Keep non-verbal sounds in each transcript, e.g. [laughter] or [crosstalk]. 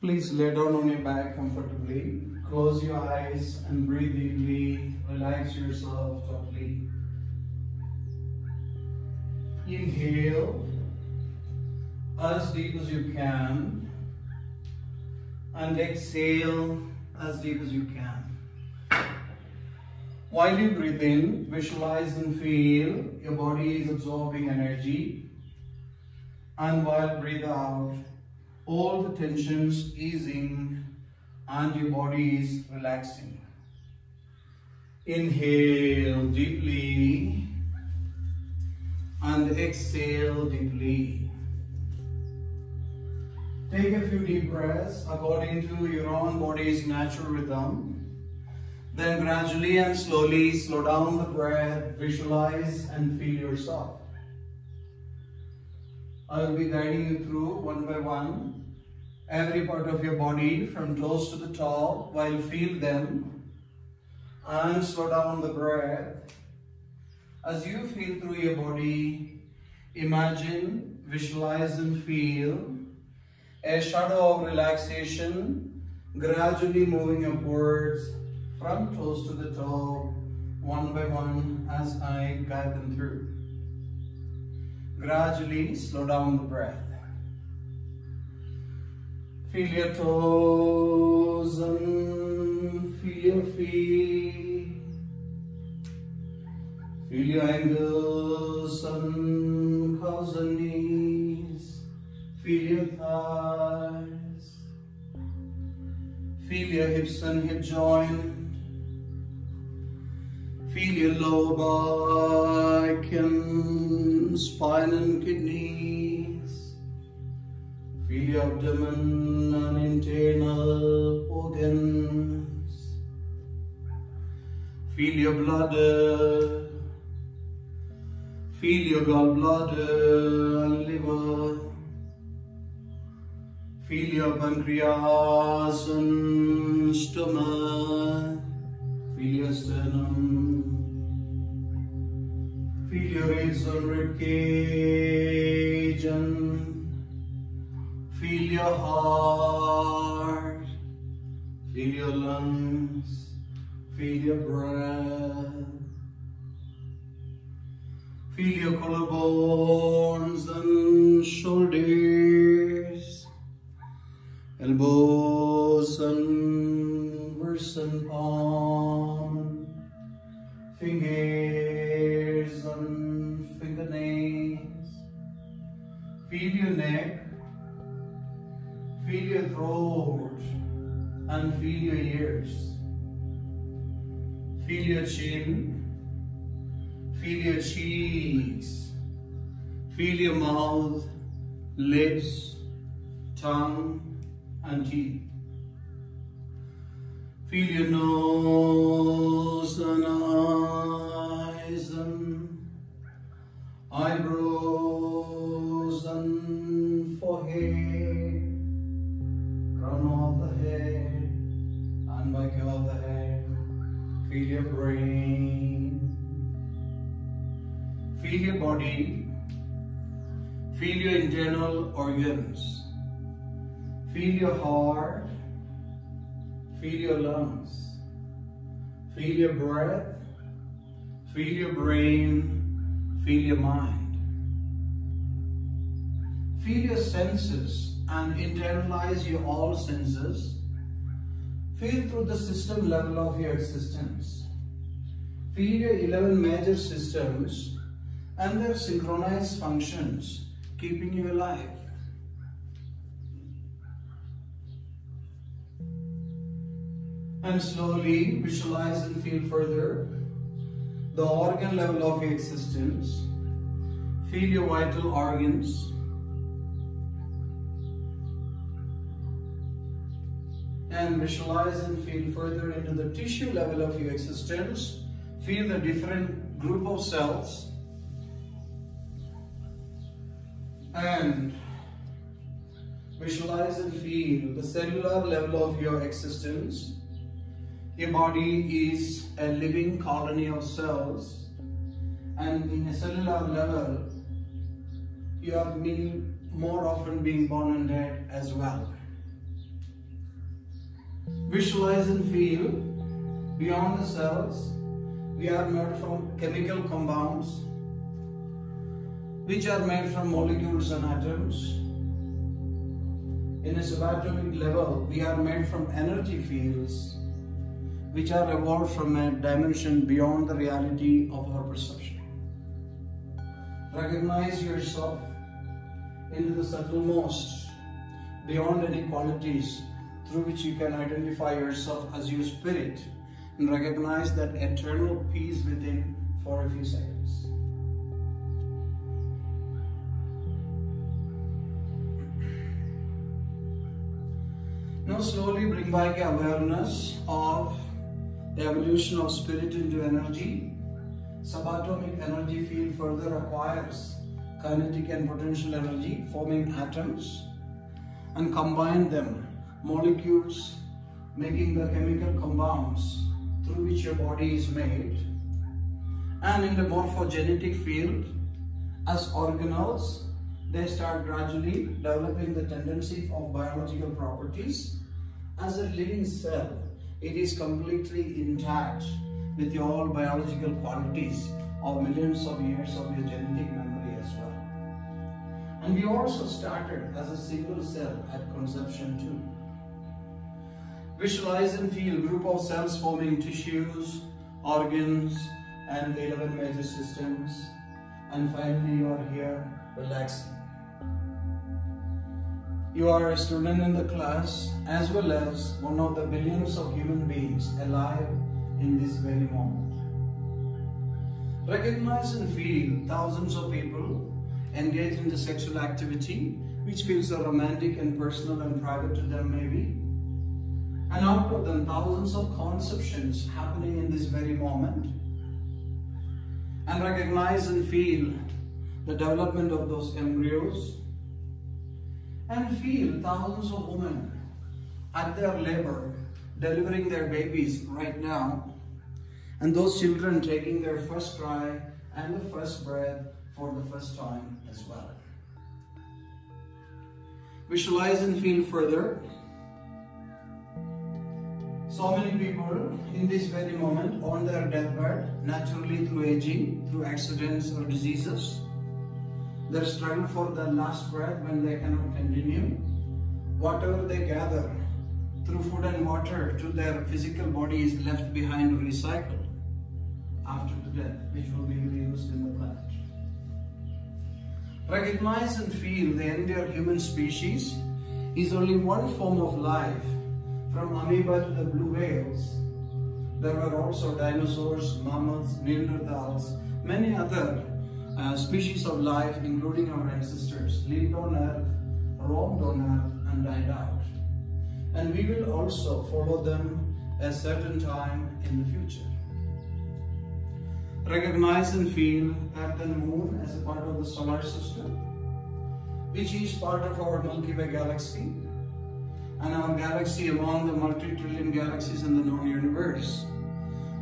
Please lay down on your back comfortably. Close your eyes and breathe deeply. Relax yourself totally. Inhale as deep as you can and exhale as deep as you can. While you breathe in, visualize and feel your body is absorbing energy and while breathe out, all the tensions easing and your body is relaxing. Inhale deeply and exhale deeply. Take a few deep breaths according to your own body's natural rhythm. Then gradually and slowly slow down the breath, visualize and feel yourself. I will be guiding you through one by one every part of your body from toes to the top while feel them and slow down the breath. As you feel through your body, imagine, visualize and feel a shadow of relaxation gradually moving upwards from toes to the top one by one as I guide them through. Gradually slow down the breath. Feel your toes and feel your feet. Feel your ankles and calves and knees. Feel your thighs. Feel your hips and hip joint. Feel your lower back and spine and kidneys. Feel your abdomen and internal organs. Feel your bladder. Feel your gallbladder and liver. Feel your pancreas and stomach. Feel your sternum. Feel your ribs and rib cage and feel your heart. Feel your lungs. Feel your breath. Feel your collarbones and shoulders, elbows and wrists and palm, fingers Feel your neck, feel your throat and feel your ears. Feel your chin, Feel your cheeks. Feel your mouth, lips, tongue, and teeth. Feel your nose and eyes and eyebrows and forehead, crown of the head and back of the head. Feel your brain. Feel your body. Feel your internal organs. Feel your heart. Feel your lungs. Feel your breath. Feel your brain. Feel your mind. Feel your senses and internalize your all senses. Feel through the system level of your existence. Feel your 11 major systems and their synchronized functions keeping you alive. And slowly visualize and feel further the organ level of your existence. Feel your vital organs. And visualize and feel further into the tissue level of your existence. Feel the different group of cells and visualize and feel the cellular level of your existence. Your body is a living colony of cells and in a cellular level you are being more often being born and dead as well. Visualize and feel beyond the cells. We are made from chemical compounds which are made from molecules and atoms. In a subatomic level, we are made from energy fields which are evolved from a dimension beyond the reality of our perception. Recognize yourself into the subtlemost, beyond any qualities through which you can identify yourself as your spirit and recognize that eternal peace within for a few seconds. Now slowly bring back awareness of the evolution of spirit into energy. Subatomic energy field further acquires kinetic and potential energy forming atoms and combine them, molecules making the chemical compounds through which your body is made. And in the morphogenetic field, as organelles, they start gradually developing the tendency of biological properties. As a living cell, it is completely intact with all biological qualities of millions of years of your genetic memory as well. And we also started as a single cell at conception too. Visualize and feel group of cells forming tissues, organs, and the 11 major systems. And finally, you are here relaxing. You are a student in the class as well as one of the billions of human beings alive in this very moment. Recognize and feel thousands of people engage in the sexual activity which feels romantic and personal and private to them maybe. And out of them thousands of conceptions happening in this very moment. And recognize and feel the development of those embryos and feel thousands of women at their labor delivering their babies right now and those children taking their first cry and the first breath for the first time as well. Visualize and feel further. So many people in this very moment on their deathbed, naturally through aging, through accidents or diseases, their struggle for the last breath when they cannot continue. Whatever they gather through food and water to their physical body is left behind to recycle after the death, which will be reused in the planet. Recognize and feel the entire human species is only one form of life, from amoeba to the blue whales. There were also dinosaurs, mammoths, Neanderthals, many other uh, species of life, including our ancestors, lived on earth, roamed on earth, and died out. And we will also follow them a certain time in the future. Recognize and feel Earth and Moon as a part of the solar system, which is part of our Milky Way galaxy, and our galaxy among the multi-trillion galaxies in the known universe.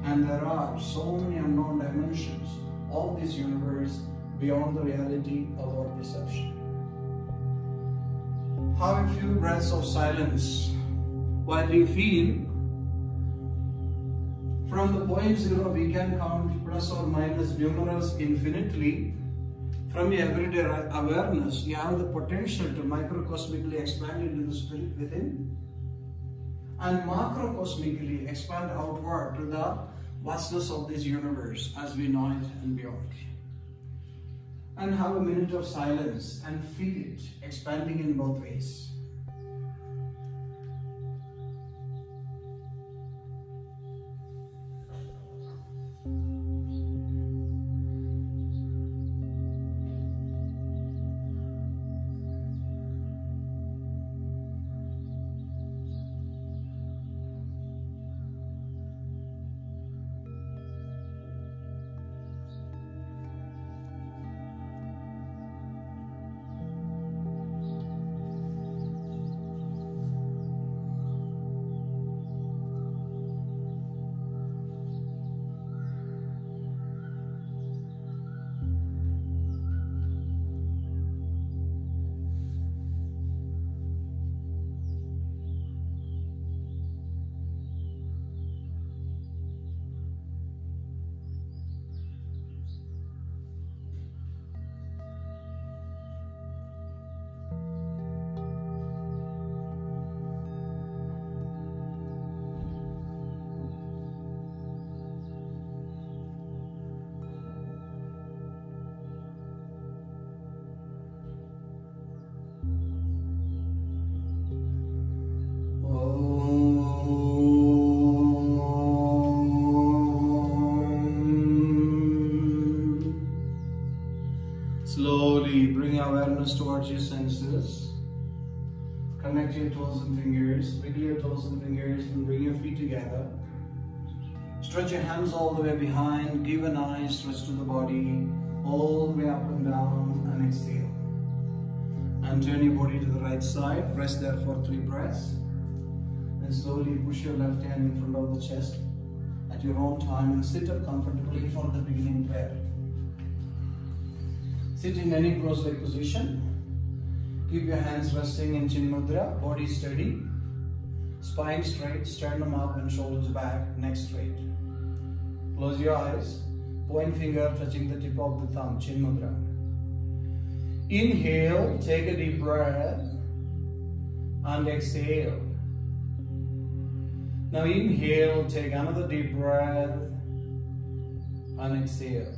And there are so many unknown dimensions of this universe beyond the reality of our perception. Have a few breaths of silence while you feel from the point zero we can count plus or minus numerals infinitely. From your everyday awareness, you have the potential to microcosmically expand into the spirit within and macrocosmically expand outward to the vastness of this universe as we know it and beyond. And have a minute of silence and feel it expanding in both ways. Stretch your hands all the way behind, give a nice stretch to the body, all the way up and down, and exhale. And turn your body to the right side, rest there for three breaths. And slowly push your left hand in front of the chest at your own time and sit up comfortably for the beginning prayer. Sit in any cross-leg position. Keep your hands resting in Chin Mudra, body steady, spine straight, sternum up and shoulders back, neck straight. Close your eyes. Point finger touching the tip of the thumb. Chin Mudra. Inhale. Take a deep breath. And exhale. Now inhale. Take another deep breath. And exhale.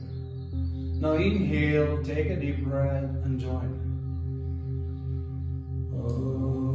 Now inhale. Take a deep breath and join. Oh.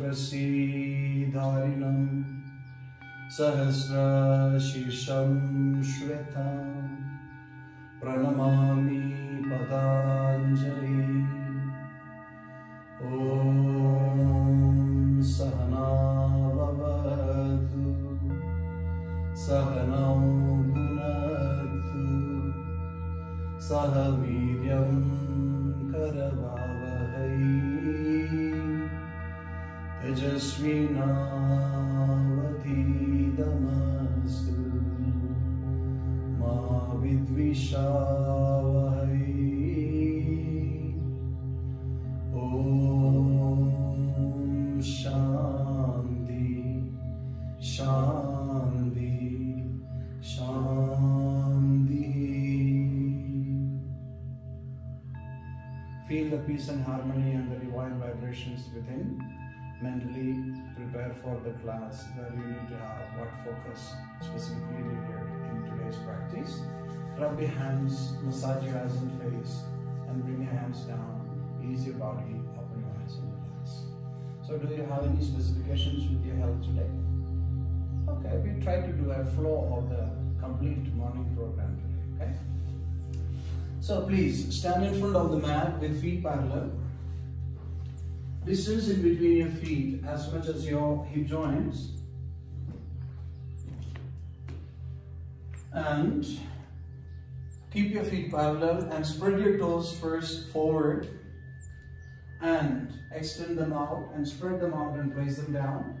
शङ्खचक्रसीधारिणं सहस्रशीर्षं श्वेतं प्रणमामि पदाञ्जलि। ॐ सहनौ भुनक्तु सह तेजस्विनावधीतमस्तु मा विद्विषावहै ॐ शान्ति शान्ति शान्ति Feel the peace and harmony and the divine vibrations within. Mentally prepare for the class where you need to have what focus specifically needed in today's practice. Rub your hands, massage your eyes and face, and bring your hands down. Ease your body, open your eyes and relax. So, do you have any specifications with your health today? Okay, we try to do a flow of the complete morning program today. Okay. So please stand in front of the mat with feet parallel. Distance in between your feet as much as your hip joints. And keep your feet parallel and spread your toes first forward and extend them out and spread them out and place them down.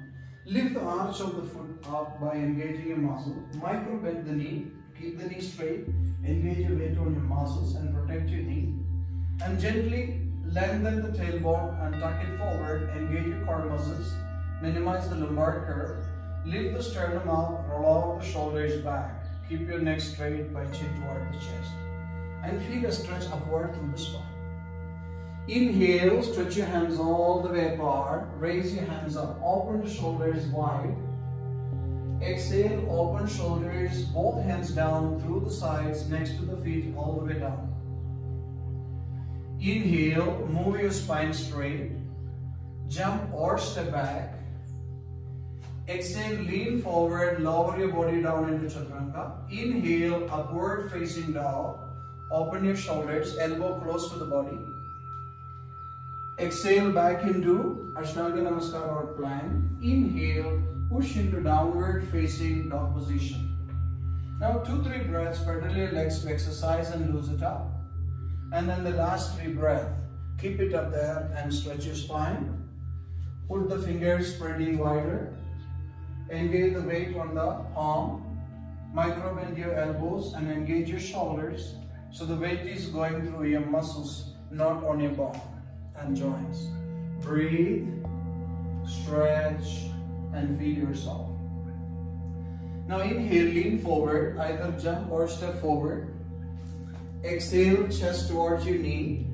Lift the arch of the foot up by engaging your muscle. Micro bend the knee. Keep the knee straight. Engage your weight on your muscles and protect your knee. And gently lengthen the tailbone and tuck it forward. Engage your core muscles. Minimize the lumbar curve. Lift the sternum up. Roll out the shoulders back. Keep your neck straight by chin toward the chest. And feel a stretch upward through the spine. Inhale, stretch your hands all the way apart. Raise your hands up. Open the shoulders wide. Exhale, open shoulders, both hands down through the sides next to the feet all the way down. Inhale, move your spine straight. Jump or step back. Exhale, lean forward, lower your body down into Chaturanga. Inhale, upward facing dog. Open your shoulders, elbow close to the body. Exhale back into Ashtanga Namaskar or plank. Inhale, push into downward facing dog position. Now two, three breaths, pedal your legs to exercise and lose it up. And then the last three breaths, keep it up there and stretch your spine. Put the fingers spreading wider. Engage the weight on the palm. Micro bend your elbows and engage your shoulders. So the weight is going through your muscles, not on your bone and joints. Breathe, stretch, and feel yourself. Now inhale, lean forward, either jump or step forward. Exhale, chest towards your knee.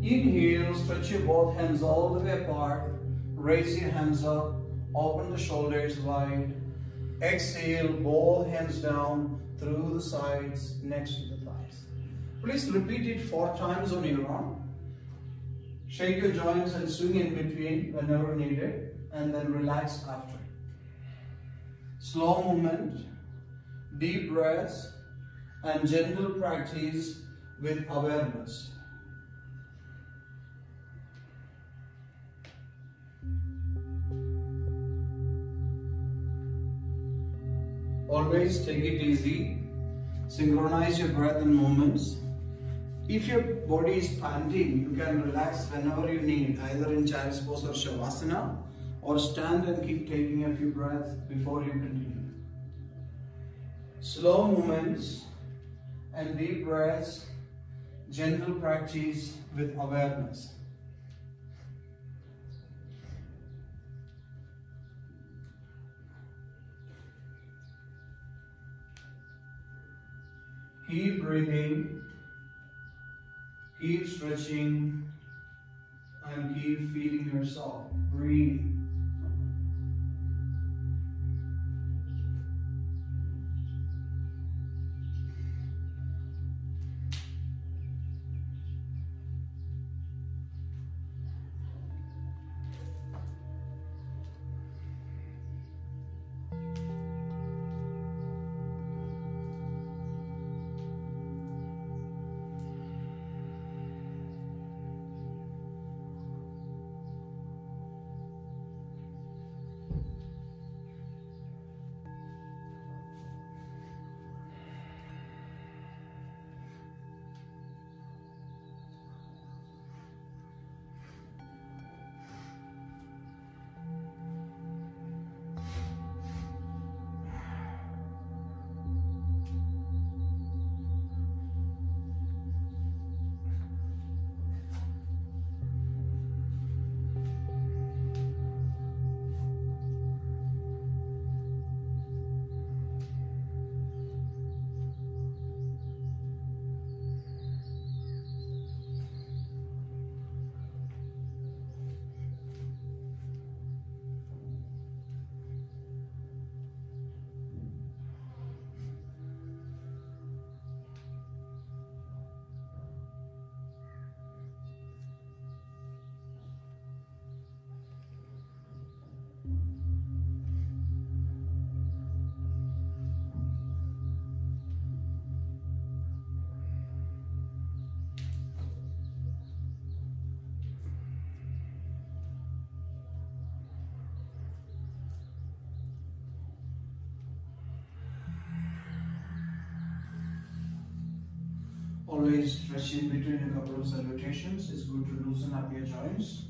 Inhale, stretch your both hands all the way apart. Raise your hands up, open the shoulders wide. Exhale, both hands down through the sides next to the thighs. Please repeat it four times on your own. Shake your joints and swing in between whenever needed and then relax after. Slow movement, deep breaths and gentle practice with awareness. Always take it easy. Synchronize your breath and movements. If your body is panting, you can relax whenever you need, either in child's pose or shavasana, or stand and keep taking a few breaths before you continue. Slow movements and deep breaths, gentle practice with awareness. Keep breathing, keep stretching, and keep feeling yourself. Breathe. Always stretching between a couple of salutations. It's good to loosen up your joints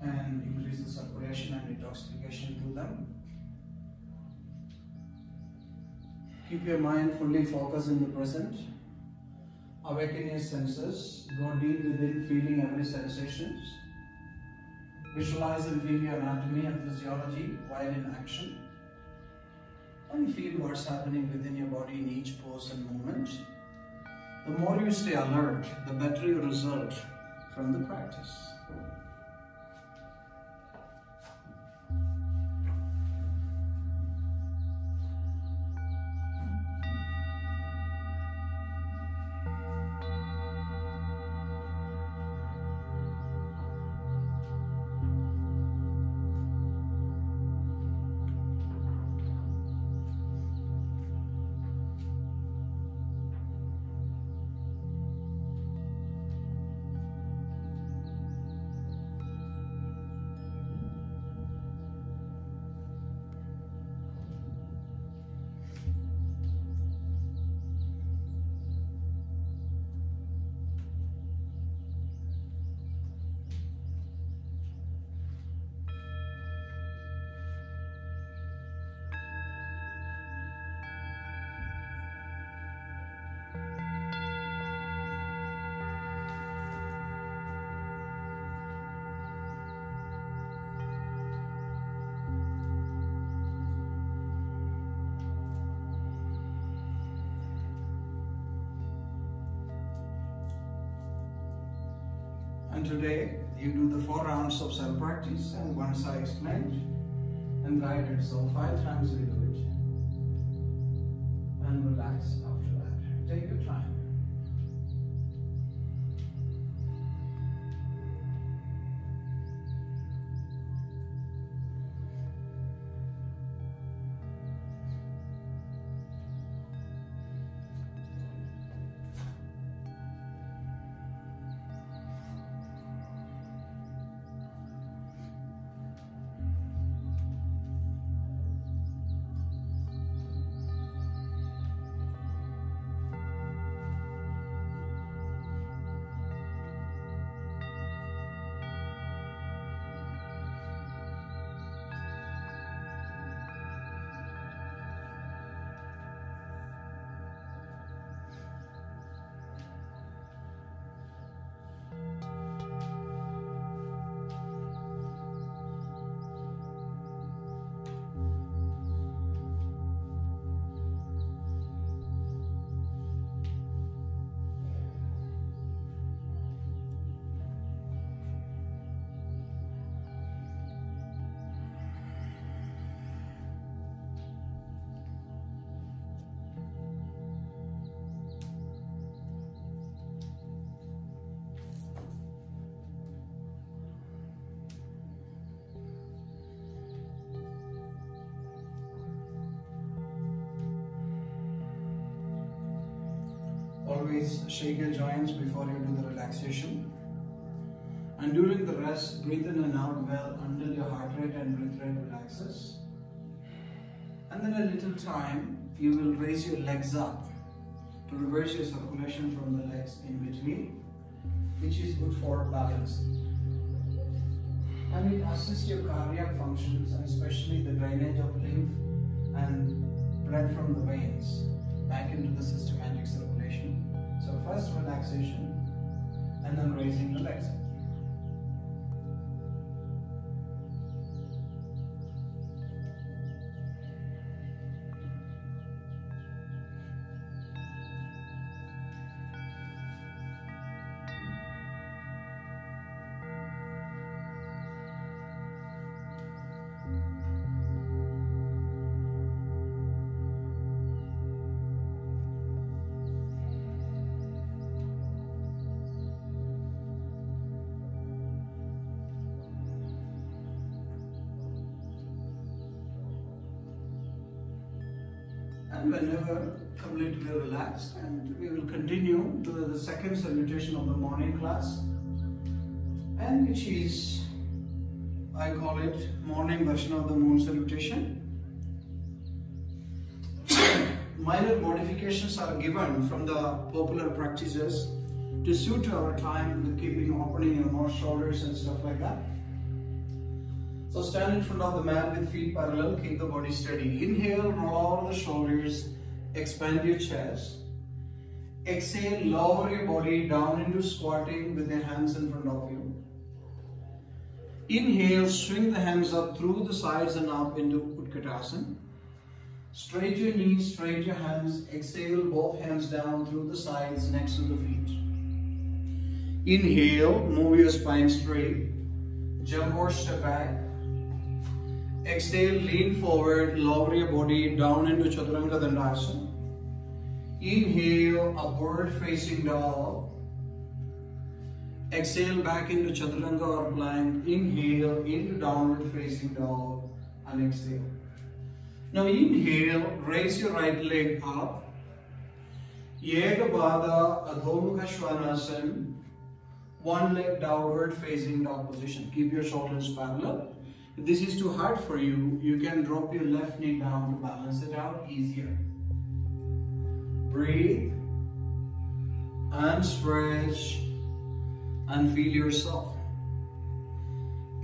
and increase the circulation and detoxification through them. Keep your mind fully focused in the present. Awaken your senses. Go deep within, feeling every sensations. Visualize and feel your anatomy and physiology while in action. And feel what's happening within your body in each pose and movement. The more you stay alert, the better your result from the practice. Of self practice and once I explained and guided. So five times a do Always shake your joints before you do the relaxation. And during the rest, breathe in and out well until your heart rate and breath rate relaxes. And then a little time, you will raise your legs up to reverse your circulation from the legs in between, which is good for balance. And it assists your cardiac functions and especially the drainage of lymph and blood from the veins back into the systematic circulation. So first relaxation and then raising the legs. Second salutation of the morning class and which is I call it morning version of the moon salutation [coughs] minor modifications are given from the popular practices to suit our time with keeping opening your more shoulders and stuff like that so stand in front of the mat with feet parallel, keep the body steady. Inhale, roll the shoulders, expand your chest. Exhale, lower your body down into squatting with the hands in front of you. Inhale, swing the hands up through the sides and up into Utkatasana. Straight your knees, straight your hands. Exhale, both hands down through the sides next to the feet. Inhale, move your spine straight. Jump or step back. Exhale, lean forward, lower your body down into Chaturanga Dandasana. Inhale, upward facing dog. Exhale back into Chaturanga or plank. Inhale into downward facing dog and exhale. Now inhale, raise your right leg up. Ekapada Adhomukha Shvanasana. One leg downward facing dog position. Keep your shoulders parallel. If this is too hard for you, you can drop your left knee down to balance it out easier. Breathe and stretch and feel yourself.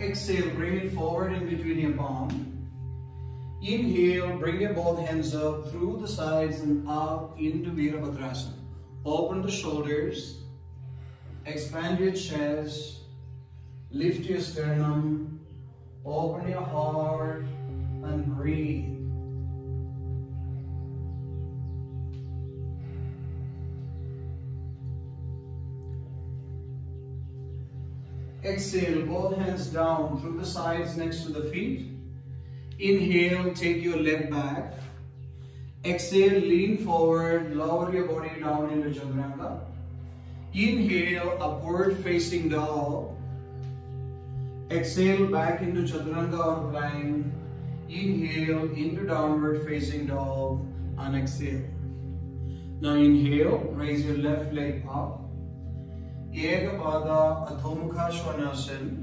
Exhale, bring it forward in between your palm. Inhale, bring your both hands up through the sides and up into Virabhadrasana. Open the shoulders, expand your chest, lift your sternum, open your heart and breathe. Exhale, both hands down through the sides next to the feet. Inhale, take your leg back. Exhale, lean forward, lower your body down into Chaturanga. Inhale, upward facing dog. Exhale, back into Chaturanga or plank. Inhale, into downward facing dog and exhale. Now inhale, raise your left leg up. Ekapada Adho Svanasana.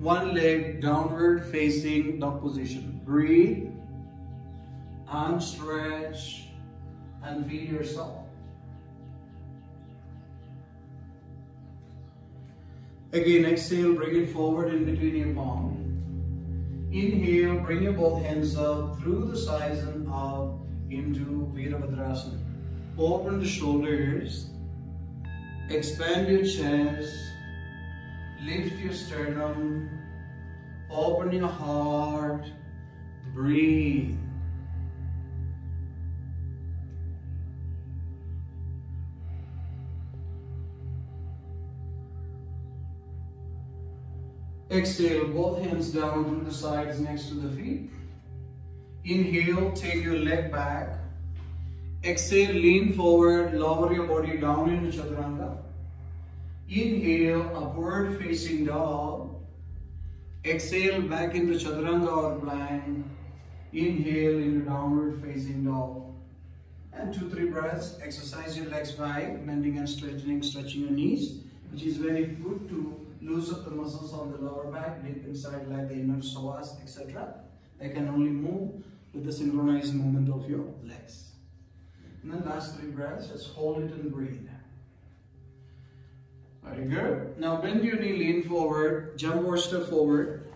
One leg downward facing dog position. Breathe and stretch and feel yourself. Again, exhale, bring it forward in between your palm. Inhale, bring your both hands up through the sides and up into Virabhadrasana. Open the shoulders, expand your chest, lift your sternum, open your heart, breathe. Exhale, both hands down to the sides next to the feet. Inhale, take your leg back. Exhale, lean forward, lower your body down into Chaturanga. Inhale, upward facing dog. Exhale, back into Chaturanga or plank. Inhale into downward facing dog. And two, three breaths. Exercise your legs by bending and stretching, stretching your knees, which is very good to loose up the muscles of the lower back, deep inside like the inner psoas, etc. They can only move with the synchronized movement of your legs. And then last three breaths, just hold it and breathe. Very good. Now bend your knee, lean forward, jump or step forward.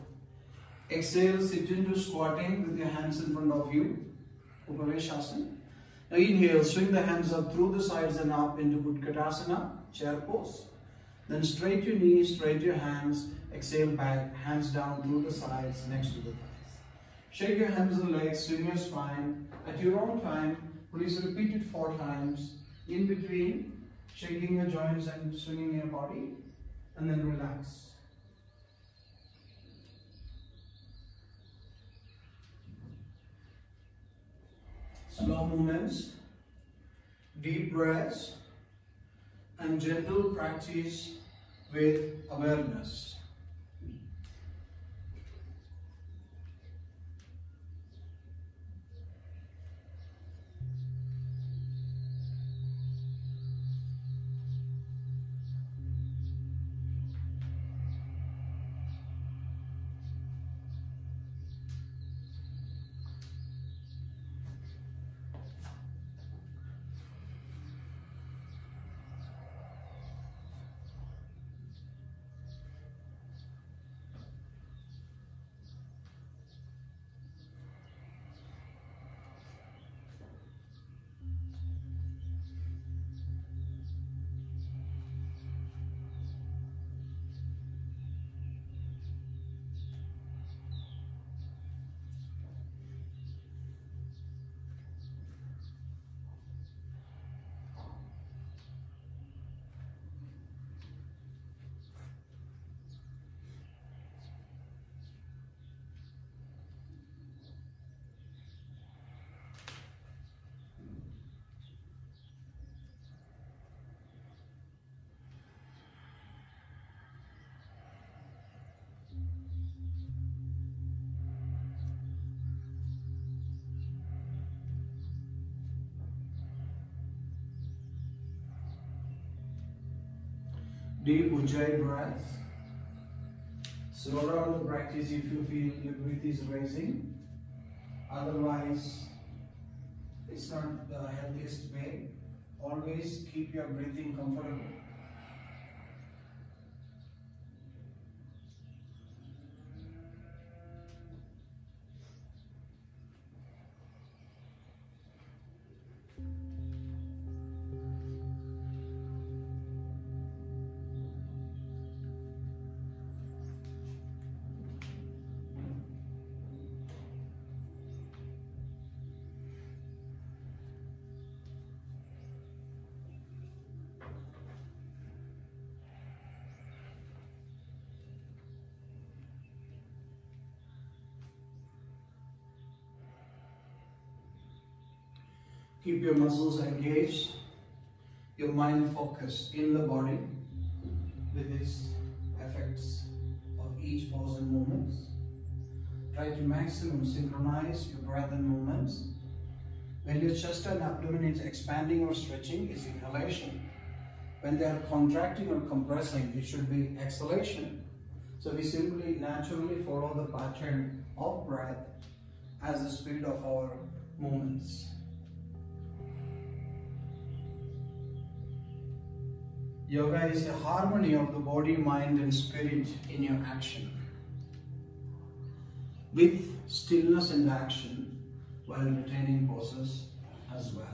Exhale, sit into squatting with your hands in front of you. Upaveshasana. Now inhale, swing the hands up through the sides and up into Utkatasana, chair pose. Then straight your knees, straight your hands, exhale back, hands down through the sides next to the thighs. Shake your hands and legs, swing your spine. At your own time, please repeat it four times. In between, shaking your joints and swinging your body, and then relax. Slow movements, deep breaths, and gentle practice with awareness. Deep Ujjayi breath. Slow down the practice if you feel your breath is rising. Otherwise, it's not the healthiest way. Always keep your breathing comfortable. Keep your muscles engaged, your mind focused in the body with its effects of each pose and movements. Try to maximum synchronize your breath and movements. When your chest and abdomen is expanding or stretching, it's inhalation. When they are contracting or compressing, it should be exhalation. So we simply naturally follow the pattern of breath as the speed of our movements. Yoga is a harmony of the body, mind and spirit in your action. With stillness and action while retaining poses as well.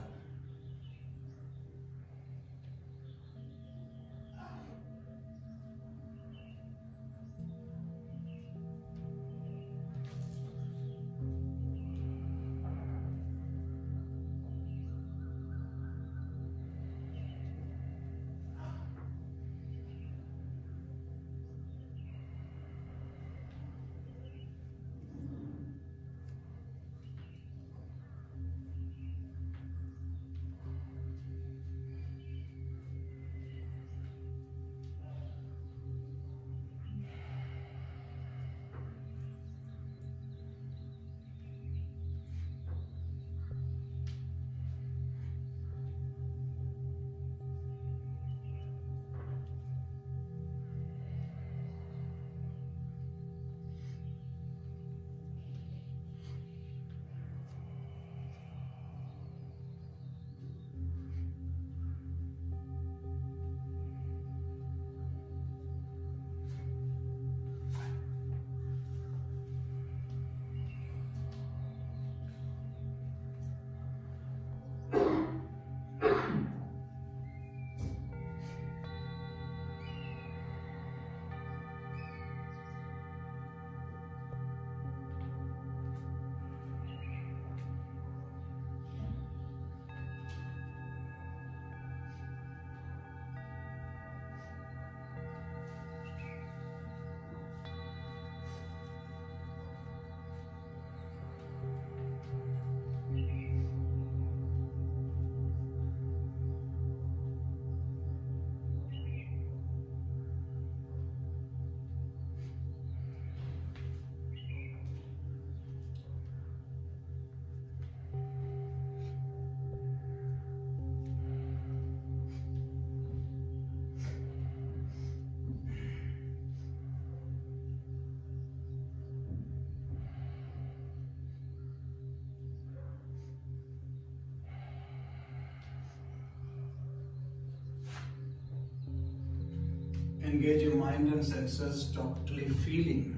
Engage your mind and senses totally feeling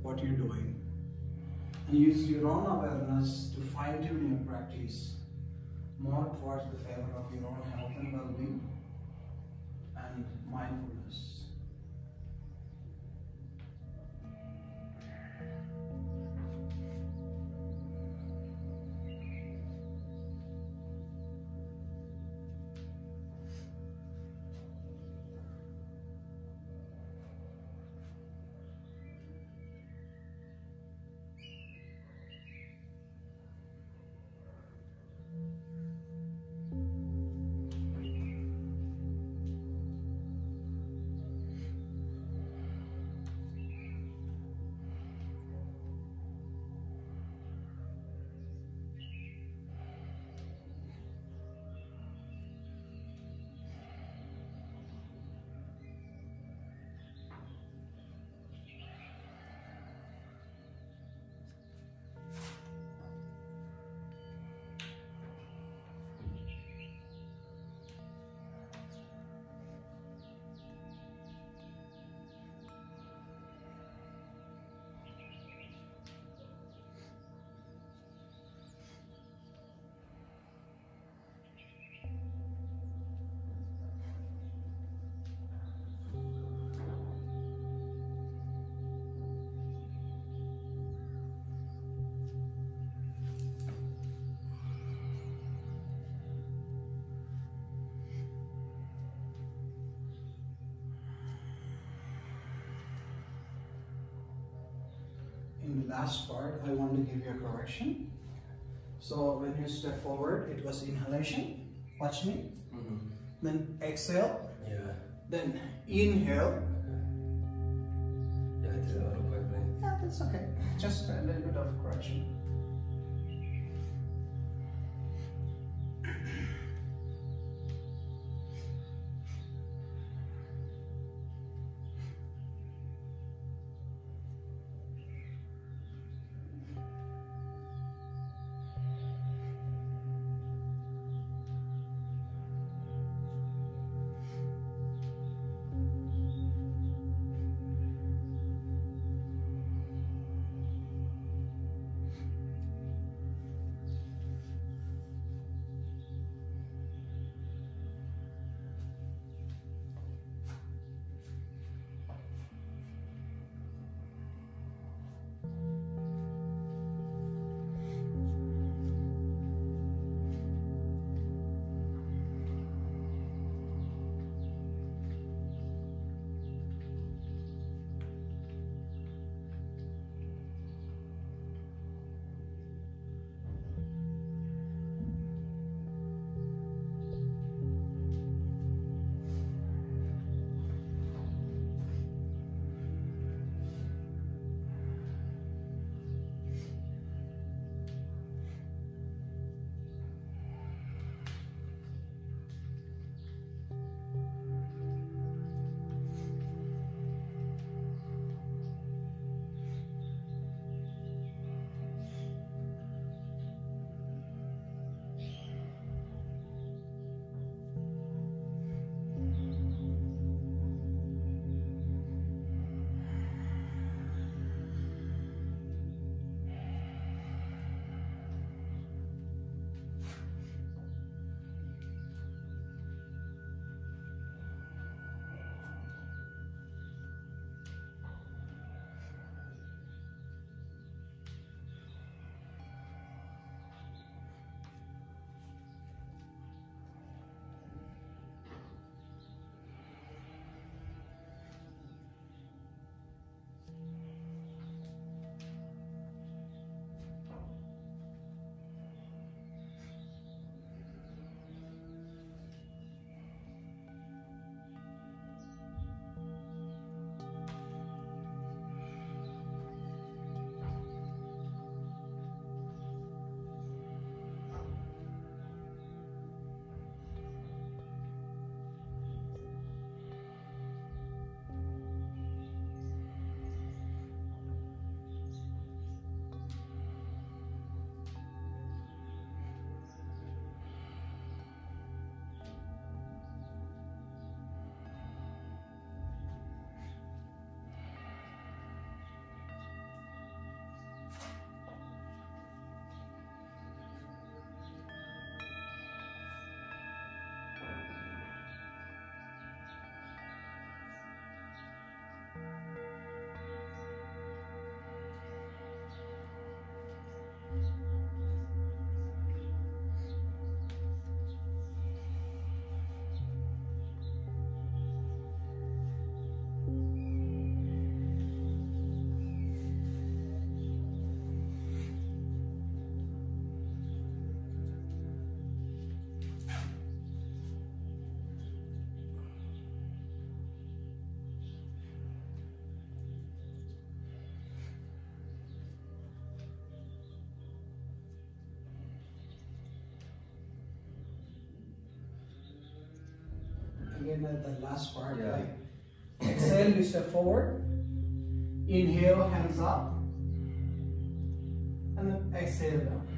what you're doing. And use your own awareness to fine tune your practice more towards the favor of your own health and well being in the last part, I want to give you a correction. So when you step forward, it was inhalation. Watch me. Mm -hmm. Then exhale. Yeah. Then inhale. Again at the last part. Yeah. Like exhale, you step forward. Inhale, hands up. And then exhale down.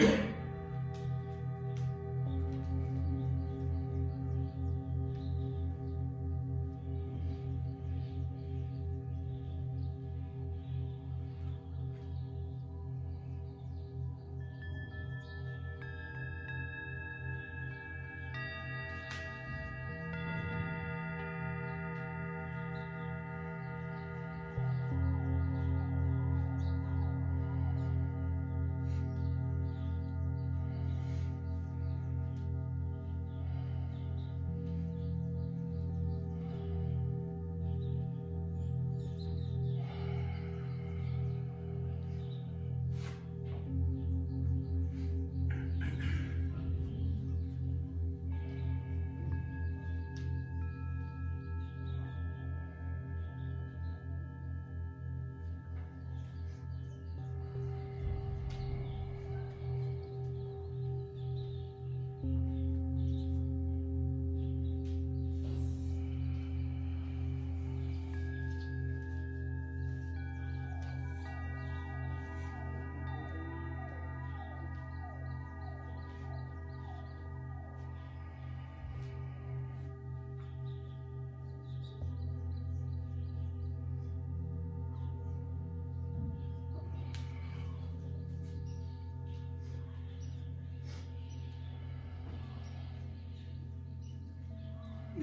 today.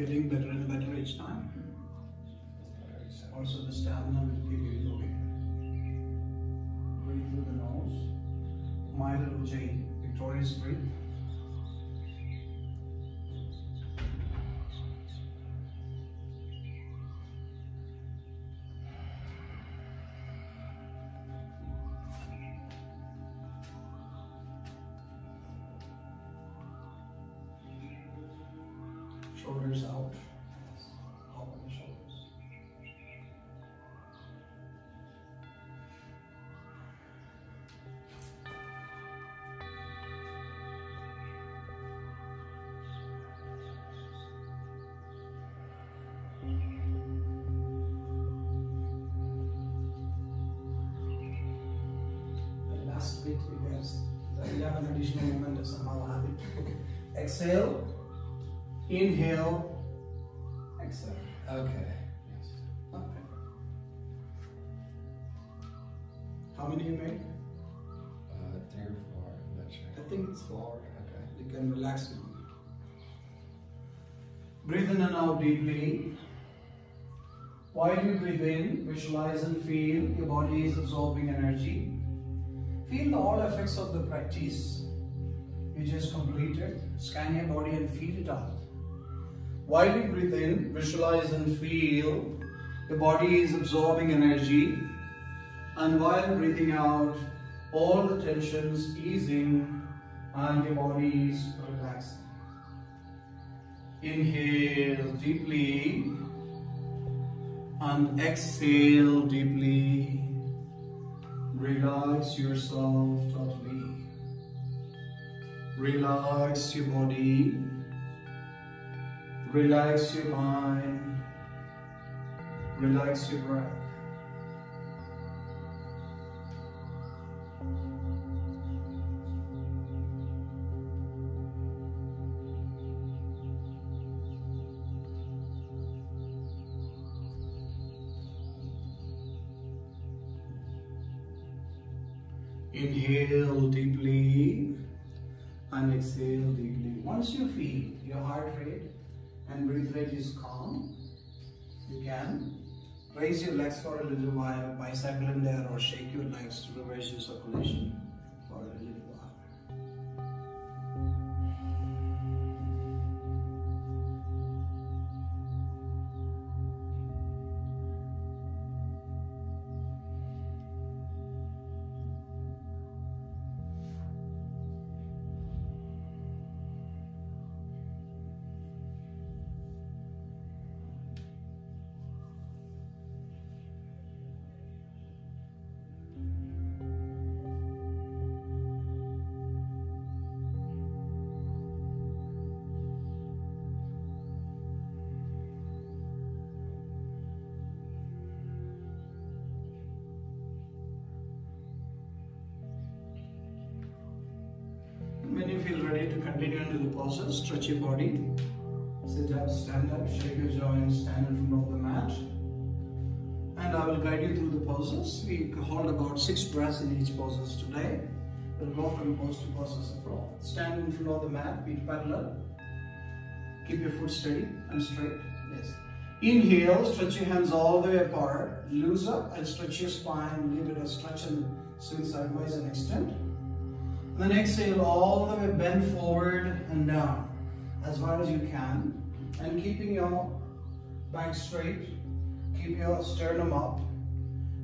Getting better and better each time. Also the stamina will keep improving. Breathe through the nose. Mild Ujjayi, victorious breath. Shoulders out. Open the shoulders. The last bit, the 11 additional somehow habit. Exhale, inhale, exhale. Okay. Yes. Okay. How many you made? Uh, three or four. I'm not sure. I think it's four. Okay. You can relax now. Breathe in and out deeply. While you breathe in, visualize and feel your body is absorbing energy. Feel the all effects of the practice you just completed. Scan your body and feel it out. While you breathe in, visualize and feel the body is absorbing energy. And while breathing out, all the tensions easing and your body is relaxing. Inhale deeply and exhale deeply. Relax yourself totally. Relax your body. Relax your mind. Relax your breath. Breath is calm, you can raise your legs for a little while, bicycle in there or shake your legs to reverse your circulation Go from pose to pose as a flow. Stand in front of the mat, feet parallel. Keep your foot steady and straight. Yes. Inhale, stretch your hands all the way apart. Loose up and stretch your spine. Leave it a stretch and swing sideways and extend. Then exhale all the way bend forward and down as far as you can. And keeping your back straight, keep your sternum up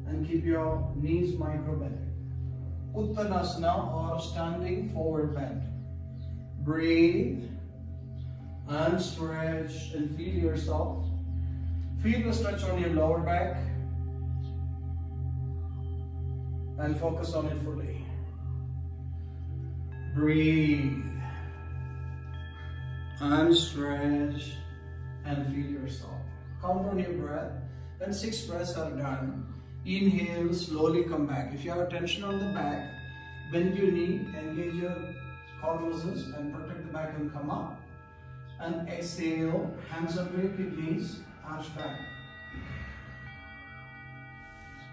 and keep your knees micro bending. Uttanasana or standing forward bend. Breathe and stretch and feel yourself. Feel the stretch on your lower back and focus on it fully. Breathe and stretch and feel yourself. Count on your breath. When six breaths are done, inhale, slowly come back. If you have tension on the back, bend your knee, engage your core muscles and protect the back and come up. And exhale, hands under your kidneys, arch back.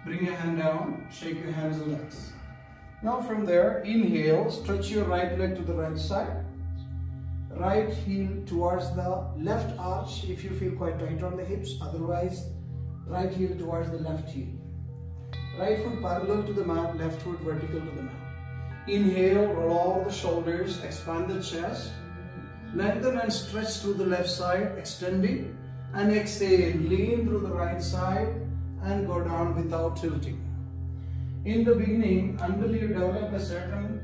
Bring your hand down, shake your hands and legs. Now from there, inhale, stretch your right leg to the right side. Right heel towards the left arch if you feel quite tight on the hips. Otherwise, right heel towards the left heel. Right foot parallel to the mat, left foot vertical to the mat. Inhale, roll over the shoulders, expand the chest. Lengthen and stretch through the left side, extending. And exhale, lean through the right side and go down without tilting. In the beginning, until you develop a certain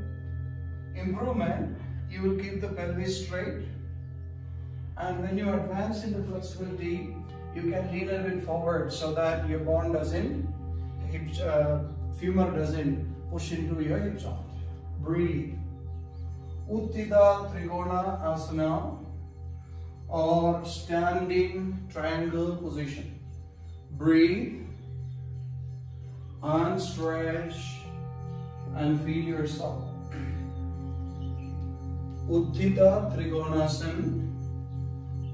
improvement, you will keep the pelvis straight. And when you advance into flexibility, you can lean a bit forward so that your bone doesn't, hip, uh, femur doesn't push into your hip joint. Breathe. Uttita Trikona Asana or standing triangle position. Breathe and stretch and feel yourself. Utthita Trikonasana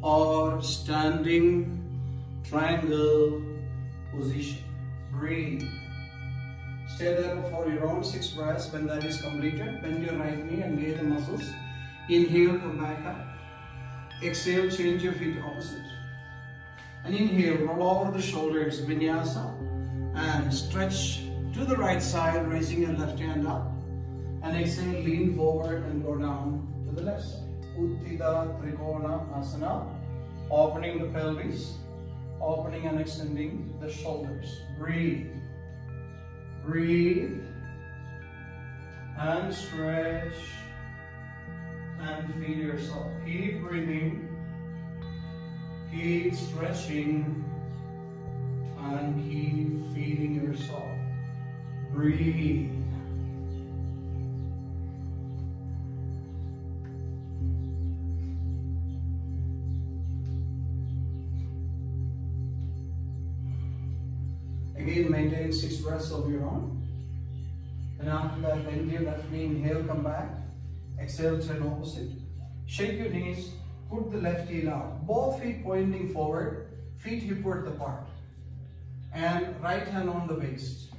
or standing triangle position. Breathe. Stay there for your own six breaths. When that is completed, bend your right knee and engage the muscles. Inhale, come back up. Exhale, change your feet opposite. And inhale, roll over the shoulders, vinyasa. And stretch to the right side, raising your left hand up. And exhale, lean forward and go down to the left side. Uttita Trikona Asana. Opening the pelvis, opening and extending the shoulders. Breathe. Breathe. And stretch. And feel yourself. Keep breathing. Keep stretching. And keep feeling yourself. Breathe. Again, maintain six breaths of your own. And after that, bend your left knee, inhale, come back. Exhale, turn opposite. Shake your knees, put the left heel out. Both feet pointing forward, feet hip width apart. And right hand on the waist.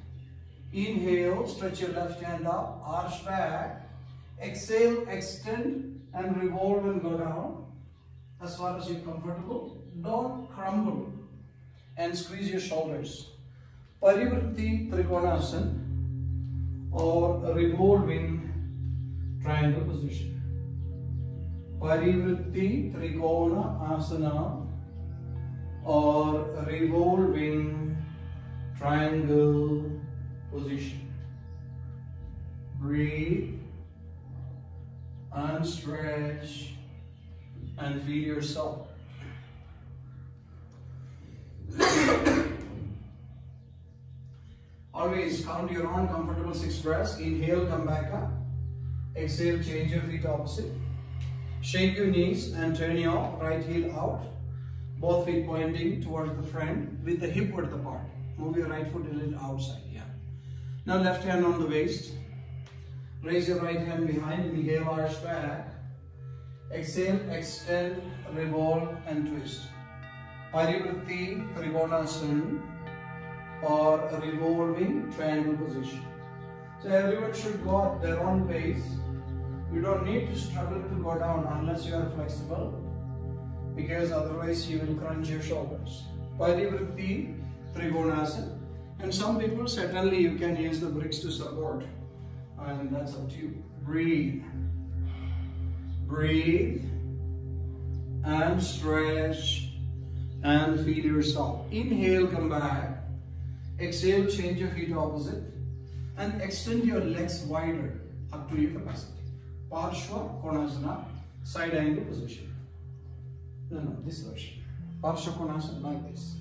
Inhale, stretch your left hand up, arch back. Exhale, extend and revolve and go down as far as you're comfortable. Don't crumble and squeeze your shoulders. Parivritti Trikonasana or revolving triangle position. Parivritti Trikona or revolving triangle position. Breathe and stretch and feel yourself. Always count your own comfortable six breaths. Inhale, come back up. Exhale, change your feet opposite. Shake your knees and turn your right heel out. Both feet pointing towards the front with the hip width apart. Move your right foot a little outside. Yeah. Now left hand on the waist. Raise your right hand behind. Inhale, arch back. Exhale, extend, revolve and twist. Parivritti Trikonasana or a revolving triangle position. So everyone should go at their own pace. You don't need to struggle to go down unless you are flexible because otherwise you will crunch your shoulders. Parivritti Trikonasana and some people certainly you can use the bricks to support and that's up to you. Breathe. Breathe and stretch and feel yourself. Inhale, come back. Exhale, change your feet opposite and extend your legs wider up to your capacity. Parshva Konasana, side angle position. No, no, this version. Parshva Konasana, like this.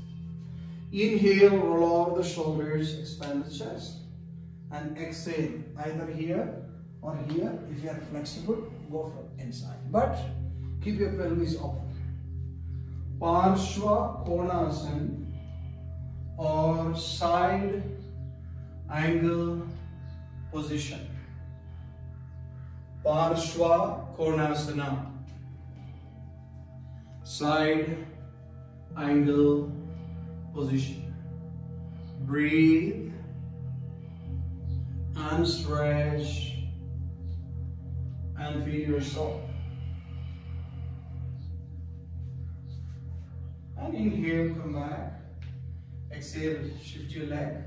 Inhale, roll over the shoulders, expand the chest. And exhale, either here or here. If you are flexible, go from inside. But keep your pelvis open. Parshva Konasana or side angle position. Parshva Konasana. Side angle position. Breathe and stretch and feel yourself. And inhale, come back. Exhale, shift your leg.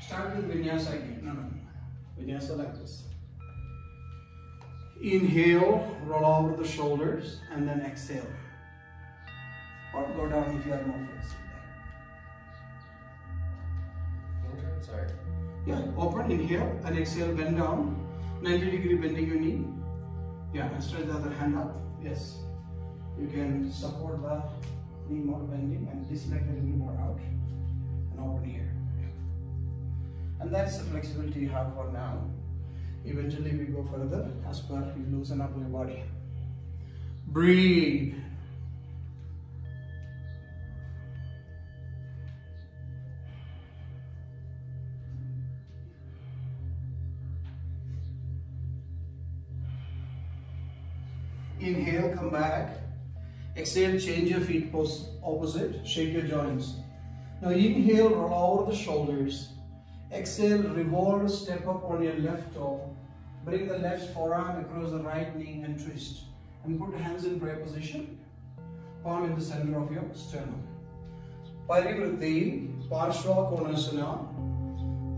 Start with vinyasa again. No, no, no. Vinyasa like this. Inhale, roll over the shoulders, and then exhale. Or go down if you are more flexible. Sorry. Yeah, open, inhale, and exhale, bend down. 90 degree bending your knee. Yeah, and stretch the other hand up. Yes. You can support the knee more bending and this leg a little more out. Open here. And that's the flexibility you have for now. Eventually we go further as per you loosen up your body. Breathe. Inhale, come back. Exhale, change your feet post opposite, shake your joints. Now inhale, roll over the shoulders. Exhale, revolve, step up on your left toe. Bring the left forearm across the right knee and twist. And put hands in prayer position. Palm in the center of your sternum. Parivritti, Parshva Konasana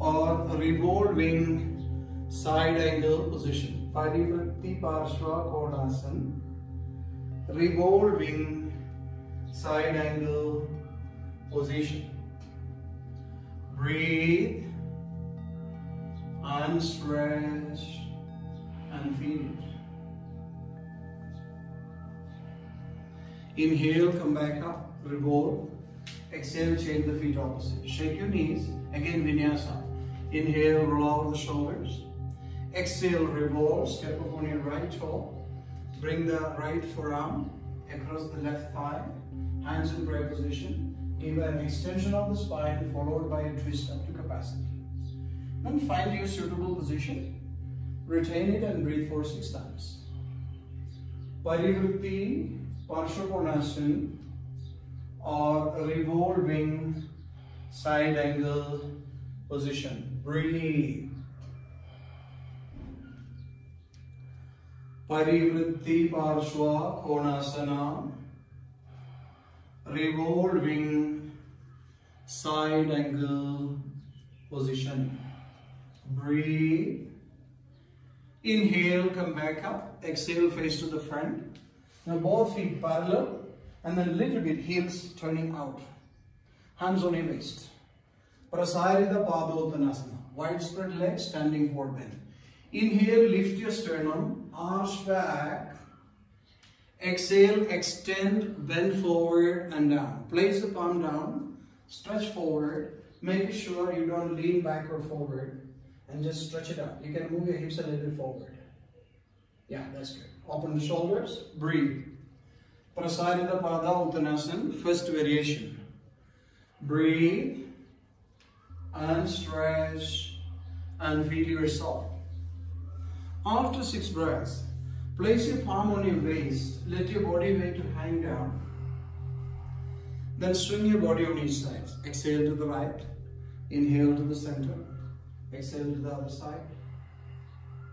or revolving side angle position. Parivritti Parshva Konasana revolving side angle position. Breathe and stretch and it. Inhale, come back up, revolve. Exhale, change the feet opposite. Shake your knees. Again, vinyasa. Inhale, roll over the shoulders. Exhale, revolve. Step up on your right toe. Bring the right forearm across the left thigh. Hands in prayer position. Give an extension of the spine followed by a twist up to capacity. Then find your suitable position. Retain it and breathe for six times. Parivritti, Parshvakonasana or revolving side angle position. Breathe. Parivritti Parshva Konasana revolving side angle position. Breathe. Inhale, come back up. Exhale, face to the front. Now both feet parallel and then a little bit heels turning out. Hands on your waist. Prasarita Padottanasana. Widespread legs, standing forward bend. Inhale, lift your sternum, arch back. Exhale, extend, bend forward and down. Place the palm down, stretch forward. Make sure you don't lean back or forward and just stretch it out. You can move your hips a little bit forward. Yeah, that's good. Open the shoulders, breathe. Prasarita Pada Uttanasana, first variation. Breathe and stretch and feel yourself. After six breaths, Place your palm on your waist. Let your body weight hang down. Then swing your body on each side. Exhale to the right. Inhale to the center. Exhale to the other side.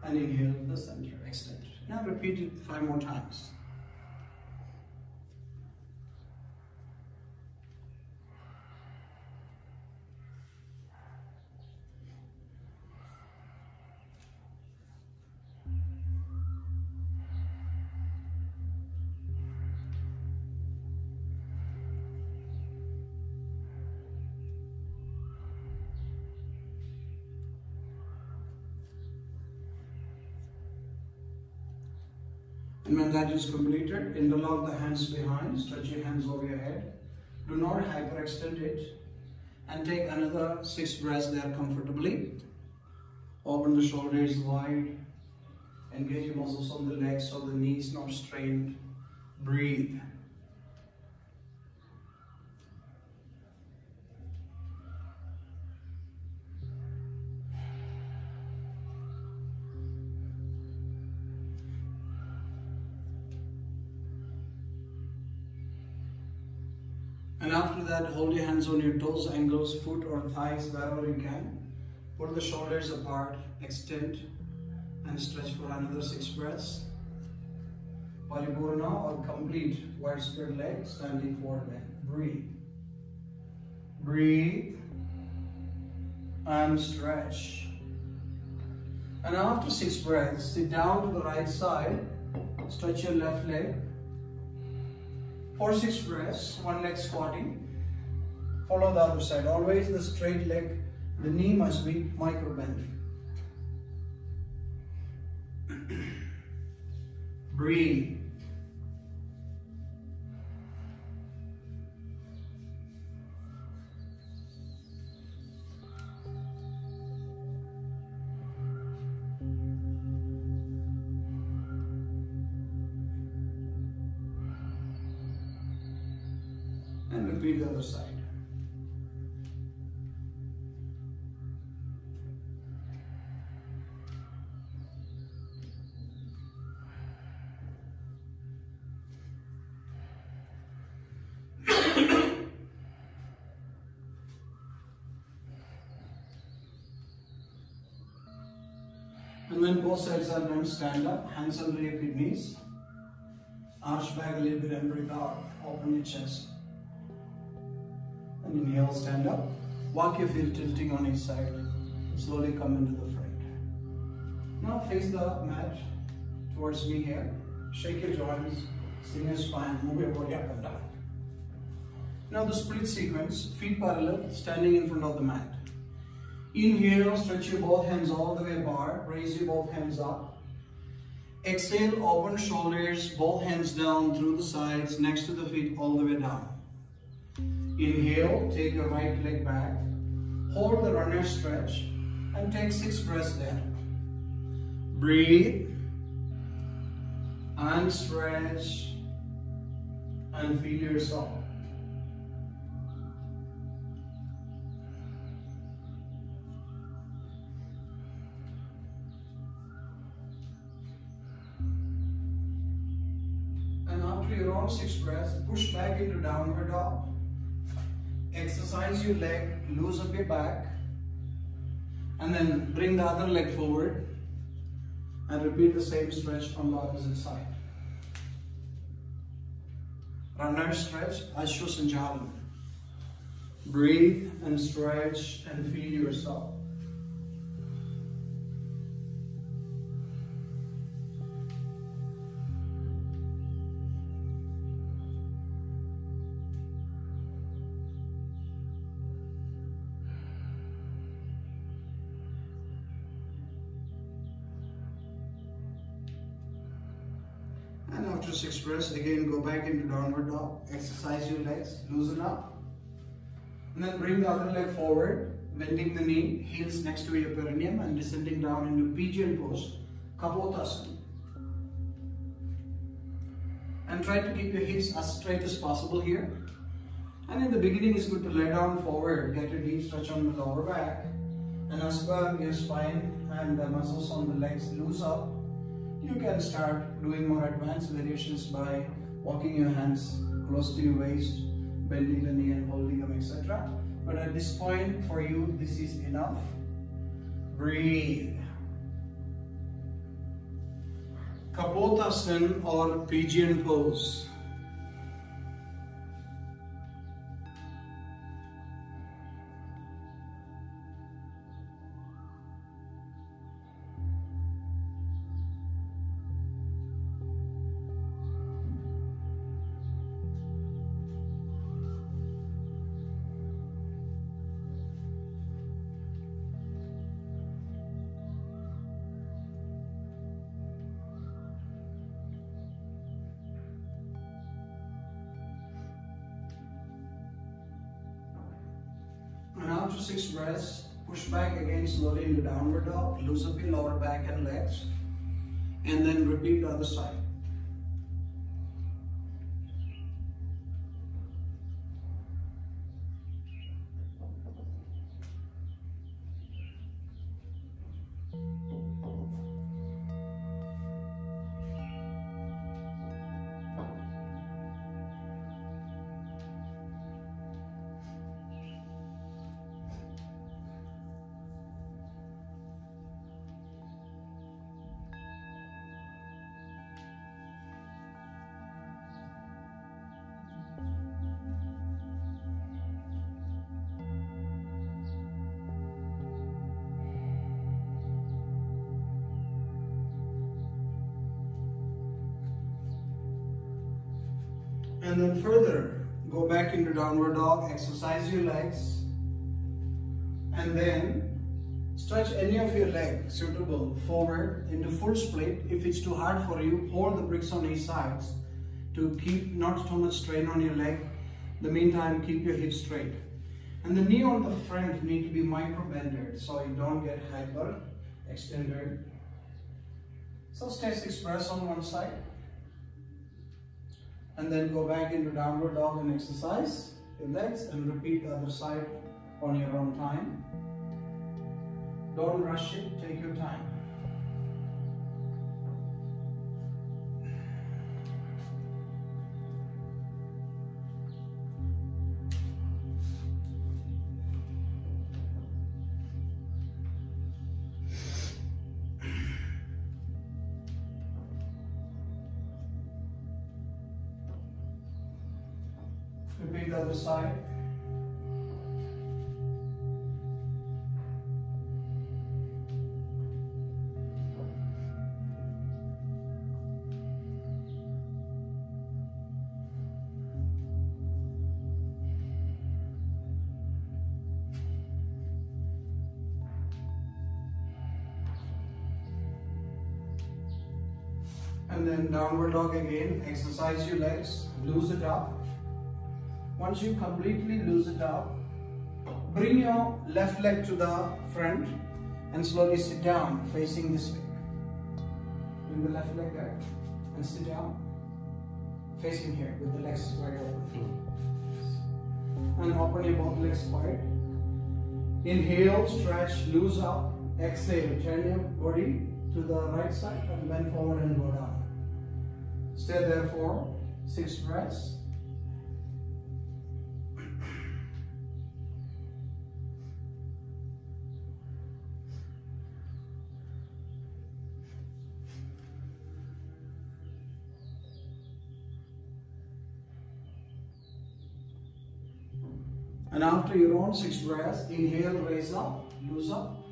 And inhale to the center. Excellent. Now repeat it five more times. When that is completed, interlock the hands behind, stretch your hands over your head. Do not hyperextend it. And take another six breaths there comfortably. Open the shoulders wide. Engage your muscles on the legs so the knees not strained. Breathe. Hands on your toes, ankles, foot or thighs, wherever you can. Pull the shoulders apart, extend and stretch for another six breaths. Paripurna or complete widespread leg, standing forward leg. Breathe. Breathe and stretch. And after six breaths, sit down to the right side, stretch your left leg, for six breaths, one leg squatting. Follow the other side. Always the straight leg, the knee must be micro bent. [clears throat] Breathe. and repeat the other side. Stand up, hands under your kidneys, arch back a little bit and breathe out, open your chest. And inhale, stand up. Walk your feet tilting on each side. Slowly come into the front. Now face the mat towards me here. Shake your joints, sing your spine, move your body up and down. Now the split sequence, feet parallel, standing in front of the mat. Inhale, stretch your both hands all the way bar, raise your both hands up. Exhale, open shoulders, both hands down through the sides, next to the feet all the way down. Inhale, take your right leg back. Hold the runner stretch and take six breaths there. Breathe and stretch and feel yourself. Exercise your leg, loose up your back, and then bring the other leg forward and repeat the same stretch on the opposite side. Runner stretch, Ashwasanjalam. Breathe and stretch and feel yourself. Breaths, again go back into downward dog. Exercise your legs, loosen up. And then bring the other leg forward, bending the knee, heels next to your perineum and descending down into pigeon pose, Kapotasana. And try to keep your hips as straight as possible here. And in the beginning, it's good to lay down forward, get a deep stretch on the lower back. And as well, your spine and the muscles on the legs loose up. You can start doing more advanced variations by walking your hands close to your waist, bending the knee and holding them, etc. But at this point, for you, this is enough. Breathe. Kapotasana or pigeon pose. Slowly into downward dog. Loosen up your lower back and legs. And then repeat the other side. And then further, go back into downward dog, exercise your legs. And then stretch any of your leg suitable forward into full split. If it's too hard for you, hold the bricks on each sides to keep not too much strain on your leg. In the meantime, keep your hips straight. And the knee on the front need to be micro bended so you don't get hyper extended. So stay six breaths on one side and then go back into downward dog and exercise your legs and repeat the other side on your own time. Don't rush it, take your time. Downward dog again. Exercise your legs. Loose it up. Once you completely loose it up, bring your left leg to the front and slowly sit down facing this way. Bring the left leg back and sit down facing here with the legs wide open. And open your both legs wide. Inhale, stretch, loose up. Exhale, turn your body to the right side and bend forward and go down. Stay there for six breaths. And after your own six breaths, inhale, raise up, loose up,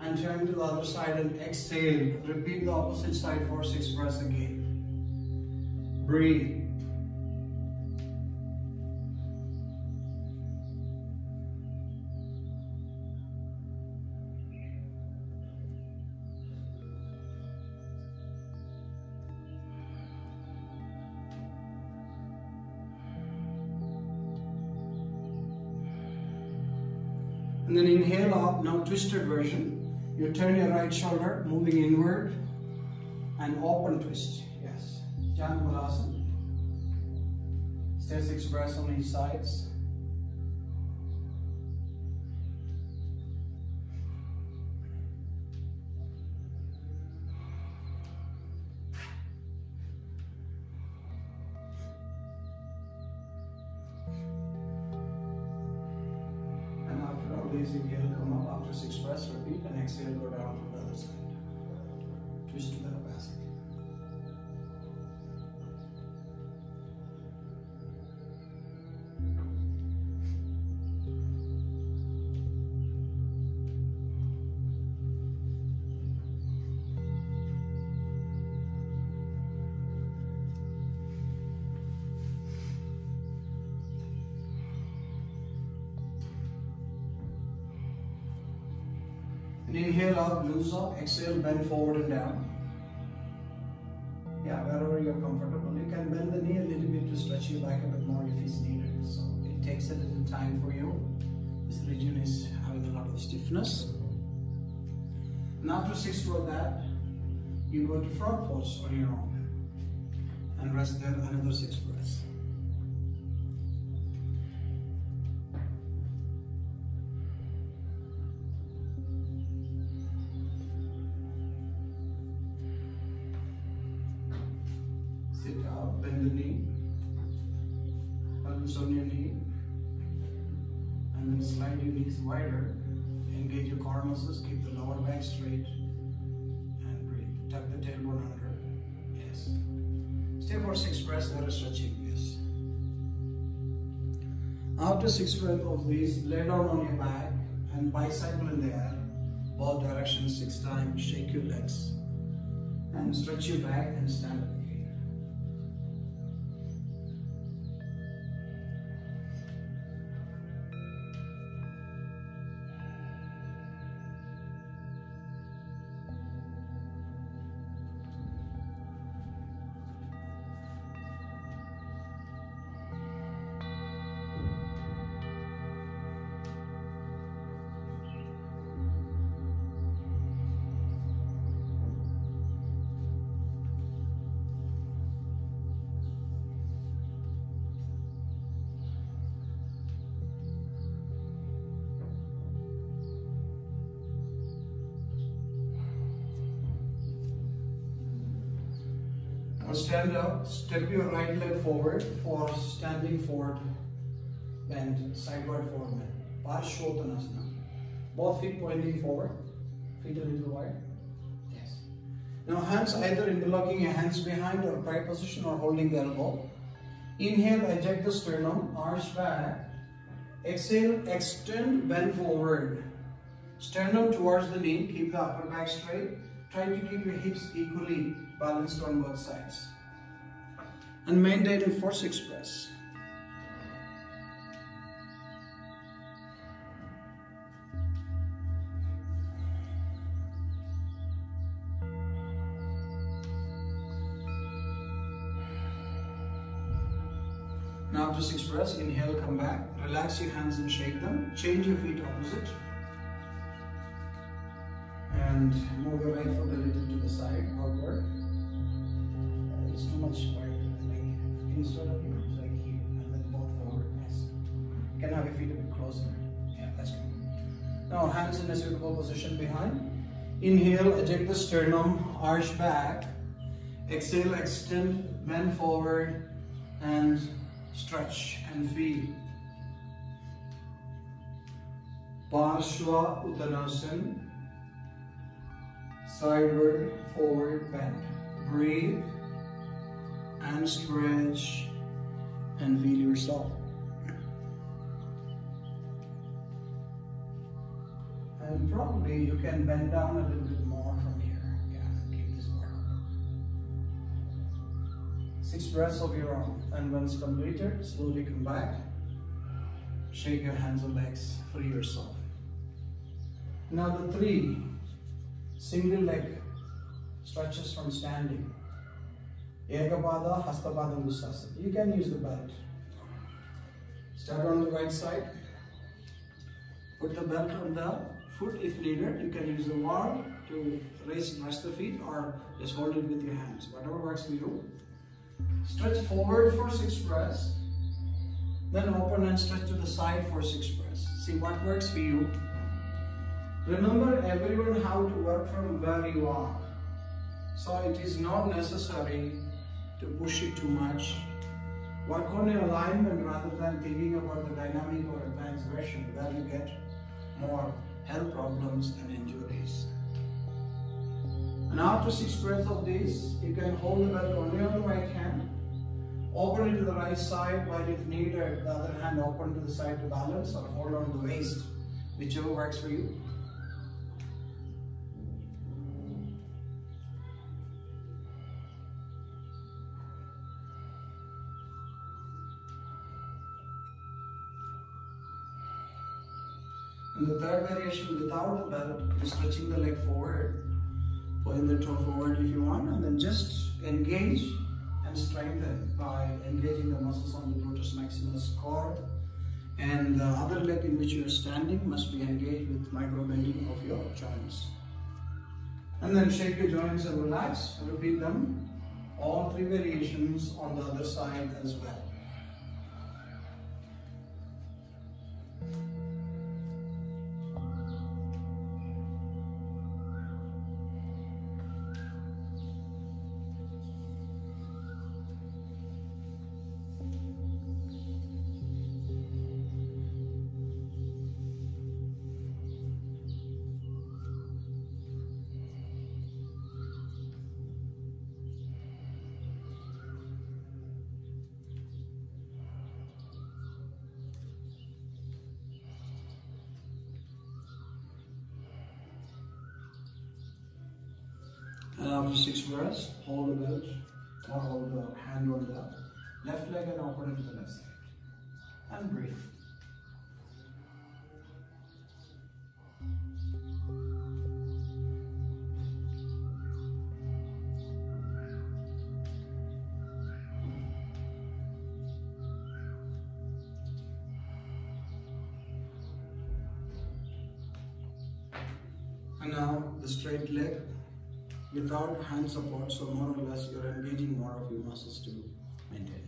and turn to the other side and exhale. Repeat the opposite side for six breaths again. Breathe. And then inhale up, now twisted version. You turn your right shoulder, moving inward, and open twist. Yes. Janmalasana. Stay six Express on each sides. Inhale up, loose up, exhale, bend forward and down. Yeah, wherever you're comfortable. You can bend the knee a little bit to stretch your back a bit more if it's needed. So it takes a little time for you. This region is having a lot of stiffness. And after six for that, you go to frog pose on your own. And rest there another six breaths. After six of these, lay down on your back and bicycle in the air, both directions six times. Shake your legs and stretch your back and stand up step your right leg forward for standing forward bend, sideward forward bend. Parshvottanasana. Both feet pointing forward, feet a little wide. Yes. Now hands either interlocking your hands behind or pie position or holding the elbow. Inhale, eject the sternum, arch back. Exhale, extend, bend forward. Sternum towards the knee, keep the upper back straight. Try to keep your hips equally balanced on both sides. And maintain it for six breaths. Now six breaths, inhale, come back. Relax your hands and shake them. Change your feet opposite. And move your right foot a little to the side, outward. Uh, It's too much of you, it's like here, and forward. You can have your feet a bit closer. Yeah, that's good. Now hands in a suitable position behind. Inhale, eject the sternum, arch back. Exhale, extend, bend forward, and stretch and feel. Parshva Uttanasana. Sideward, forward bend. Breathe and stretch and feel yourself. And probably you can bend down a little bit more from here. Yeah, keep this up. Six breaths of your own. And once completed, slowly come back. Shake your hands and legs, free yourself. Now the three single leg stretches from standing. Ekapada, Hastapada, Dussasana. You can use the belt. Start on the right side. Put the belt on the foot if needed. You can use the wall to raise and rest the feet or just hold it with your hands. Whatever works for you. Stretch forward for six breaths. Then open and stretch to the side for six breaths. See what works for you. Remember everyone how to work from where you are. So it is not necessary to push it too much. Work on your alignment rather than thinking about the dynamic or advanced version where you get more health problems and injuries. And after six breaths of this, you can hold the belt only on the right hand. Open it to the right side, while if needed, the other hand open to the side to balance or hold on to the waist, whichever works for you. The third variation without the belt is stretching the leg forward, pulling the toe forward if you want, and then just engage and strengthen by engaging the muscles on the gluteus maximus cord. And the other leg in which you are standing must be engaged with micro bending of your joints. And then shake your joints and relax. Repeat them. All three variations on the other side as well. Without hand support, so more or less you're engaging more of your muscles to maintain it.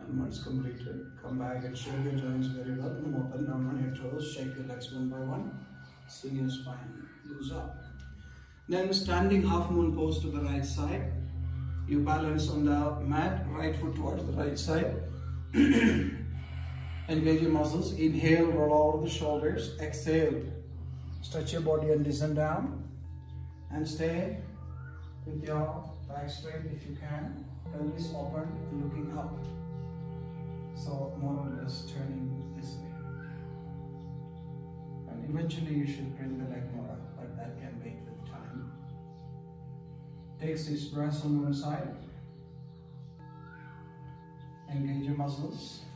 And once completed, come back and shake your joints very well. Up and down on your toes, shake your legs one by one, swing your spine, loose up. Then standing half moon pose to the right side. You balance on the mat, right foot towards the right side. [clears throat] Engage your muscles. Inhale, roll over the shoulders. Exhale, stretch your body and descend down. And stay with your back straight if you can. Pelvis open, looking up. So more or less turning this way. And eventually you should bring the leg more up, Take six breaths on one side. Engage your muscles. [laughs]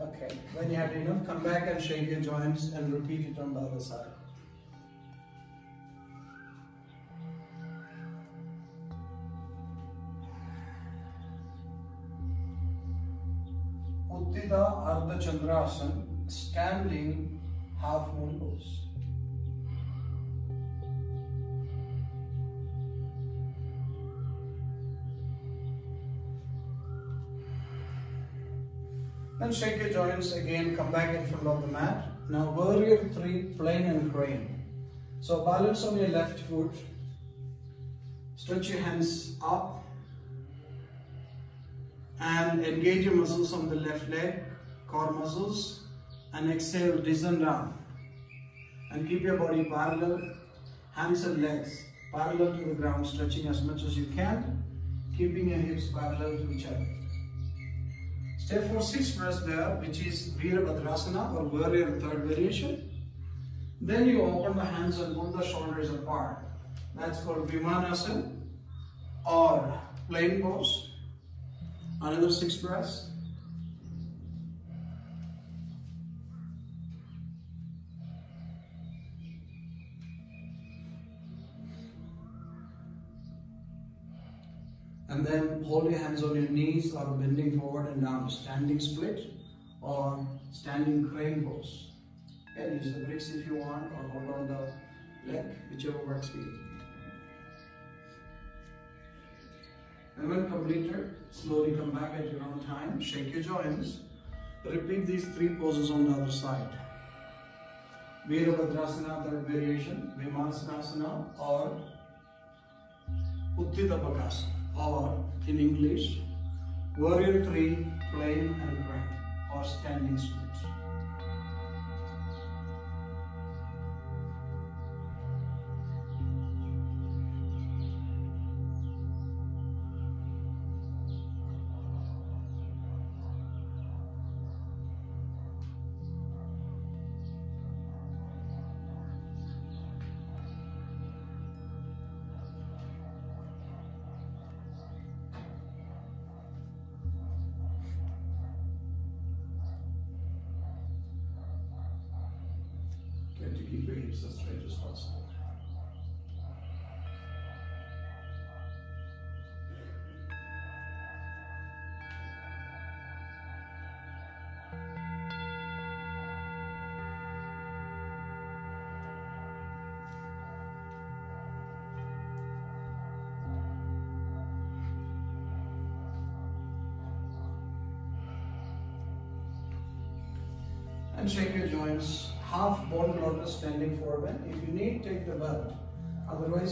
Okay, when you have enough, come back and shake your joints and repeat it on the other side. Utthita Ardha Chandrasan, standing half moon pose. Then shake your joints again, come back in front of the mat. Now warrior three, plane and crane. So balance on your left foot. Stretch your hands up and engage your muscles on the left leg, core muscles, and exhale, descend down. And keep your body parallel, hands and legs parallel to the ground, stretching as much as you can, keeping your hips parallel to each other. For six breaths there, which is Virabhadrasana or warrior third variation. Then you open the hands and pull the shoulders apart. That's called Vimanasana or plane pose. Another six breaths. And then hold your hands on your knees or bending forward and down, standing split or standing crane pose. Can use the bricks if you want or hold on the leg, whichever works for you. And when completed, slowly come back at your own time, shake your joints. Repeat these three poses on the other side. Virabhadrasana, third variation, Vimanasana or Utthita Bakasana. Or in English, warrior tree, plane and grand or standing split.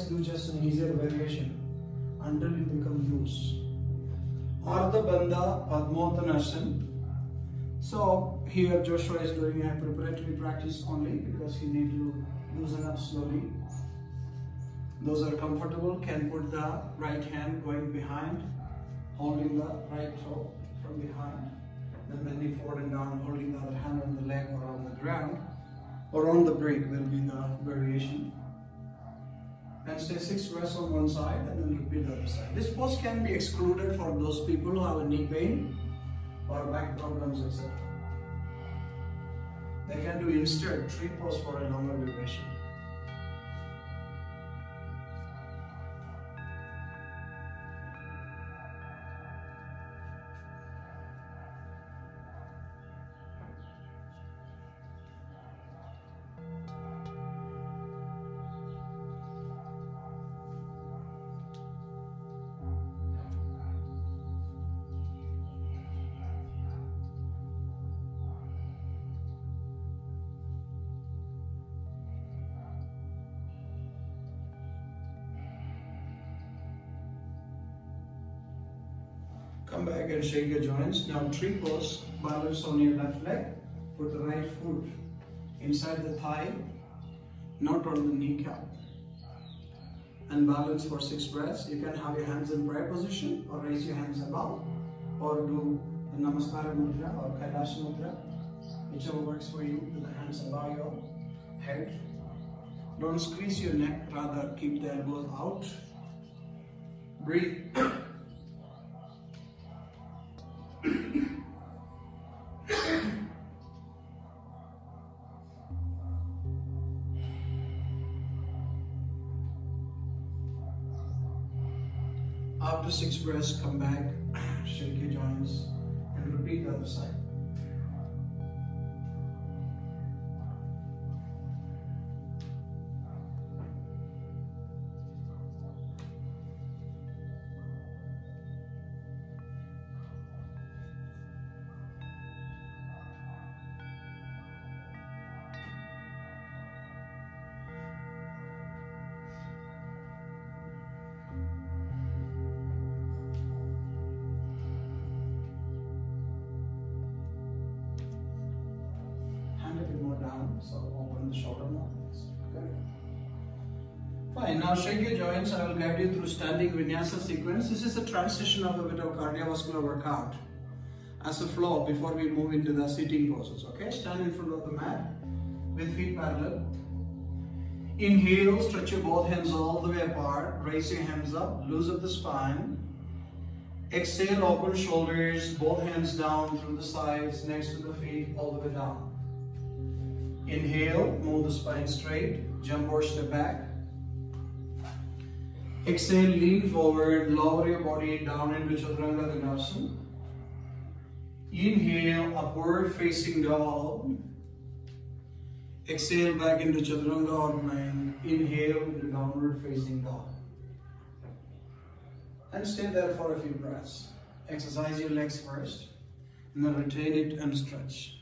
Otherwise, do just an easier variation until you become loose. Ardha Bandha Padmottanasana. So here Joshua is doing a preparatory practice only because he need to loosen up slowly. Those are comfortable can put the right hand going behind, holding the right toe from behind then bending forward and down, holding the other hand on the leg or on the ground or on the break will be the variation. And stay six breaths on one side and then repeat the other side. This pose can be excluded for those people who have a knee pain or back problems, etc. They can do instead three pose for a longer duration. Shake your joints. Now tree pose, balance on your left leg. Put the right foot inside the thigh, not on the kneecap. And balance for six breaths. You can have your hands in prayer position or raise your hands above or do the Namaskara Mudra or Kailash Mudra. Whichever works for you with the hands above your head. Don't squeeze your neck, rather keep the elbows out. Breathe. Breaths, come back, now shake your joints. I will guide you through standing vinyasa sequence. This is a transition of a bit of cardiovascular workout as a flow before we move into the sitting poses. Okay, stand in front of the mat with feet parallel. Inhale, stretch your both hands all the way apart. Raise your hands up, loose up the spine. Exhale, open shoulders, both hands down through the sides, next to the feet, all the way down. Inhale, move the spine straight, jump or step back. Exhale, lean forward, lower your body down into Chaturanga Dandasana. Inhale, upward facing dog. Exhale back into Chaturanga or nine. Inhale into downward facing dog. And stay there for a few breaths. Exercise your legs first, and then retain it and stretch.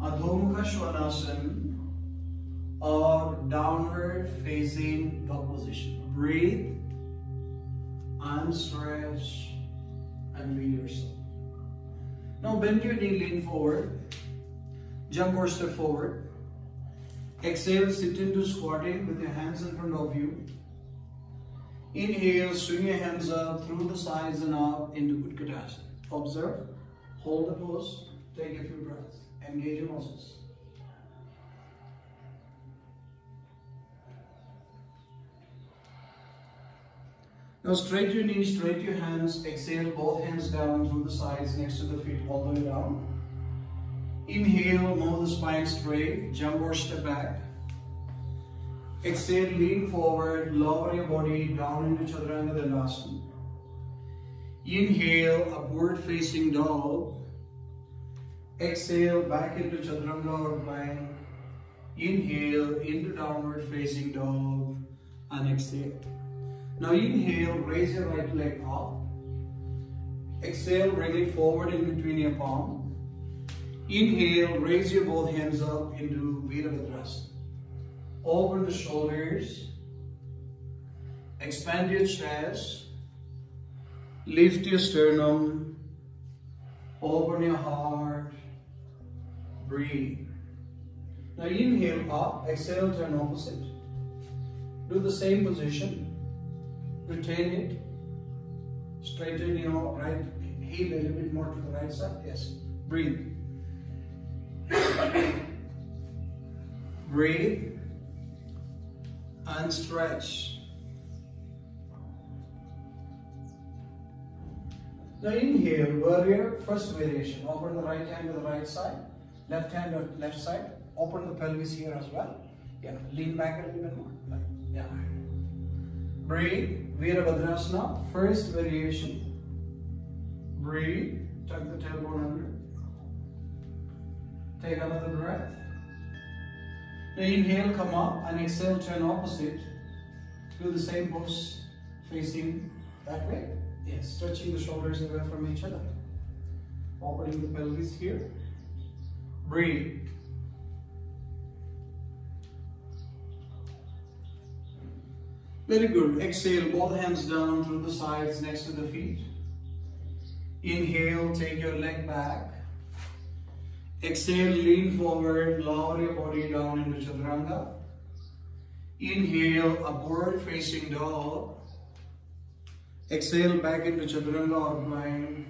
Adhomukha Svanasana or downward facing dog position. Breathe and stretch and feel yourself. Now bend your knee, lean forward, jump or step forward. Exhale, sit into squatting with your hands in front of you. Inhale, swing your hands up through the sides and up into Utkatasana. Observe, hold the pose, take a few breaths, engage your muscles. Now straight your knees, straight your hands, exhale both hands down through the sides next to the feet all the way down. Inhale, move the spine straight, jump or step back. Exhale, lean forward, lower your body down into Chaturanga Dandasana. Inhale, upward facing dog. Exhale, back into Chaturanga or plank. Inhale, into downward facing dog. And exhale. Now inhale, raise your right leg up. Exhale, bring it forward in between your palm. Inhale, raise your both hands up into Virabhadrasana. Open the shoulders. Expand your chest. Lift your sternum. Open your heart. Breathe. Now inhale up, exhale, turn opposite. Do the same position. Retain it. Straighten your right heel a little bit more to the right side. Yes. Breathe. [coughs] Breathe and stretch. Now inhale, warrior, first variation. Open the right hand to the right side, left hand to left side. Open the pelvis here as well. Yeah, lean back a little bit more. Like, yeah. Breathe, Virabhadrasana, first variation. Breathe, tuck the tailbone under. Take another breath. Now inhale, come up and exhale, turn opposite. Do the same pose facing that way. Yes, stretching the shoulders away from each other. Opening the pelvis here. Breathe. Very good. Exhale, both hands down through the sides next to the feet. Inhale, take your leg back. Exhale, lean forward, lower your body down into Chaturanga. Inhale, upward facing dog. Exhale, back into Chaturanga or plank.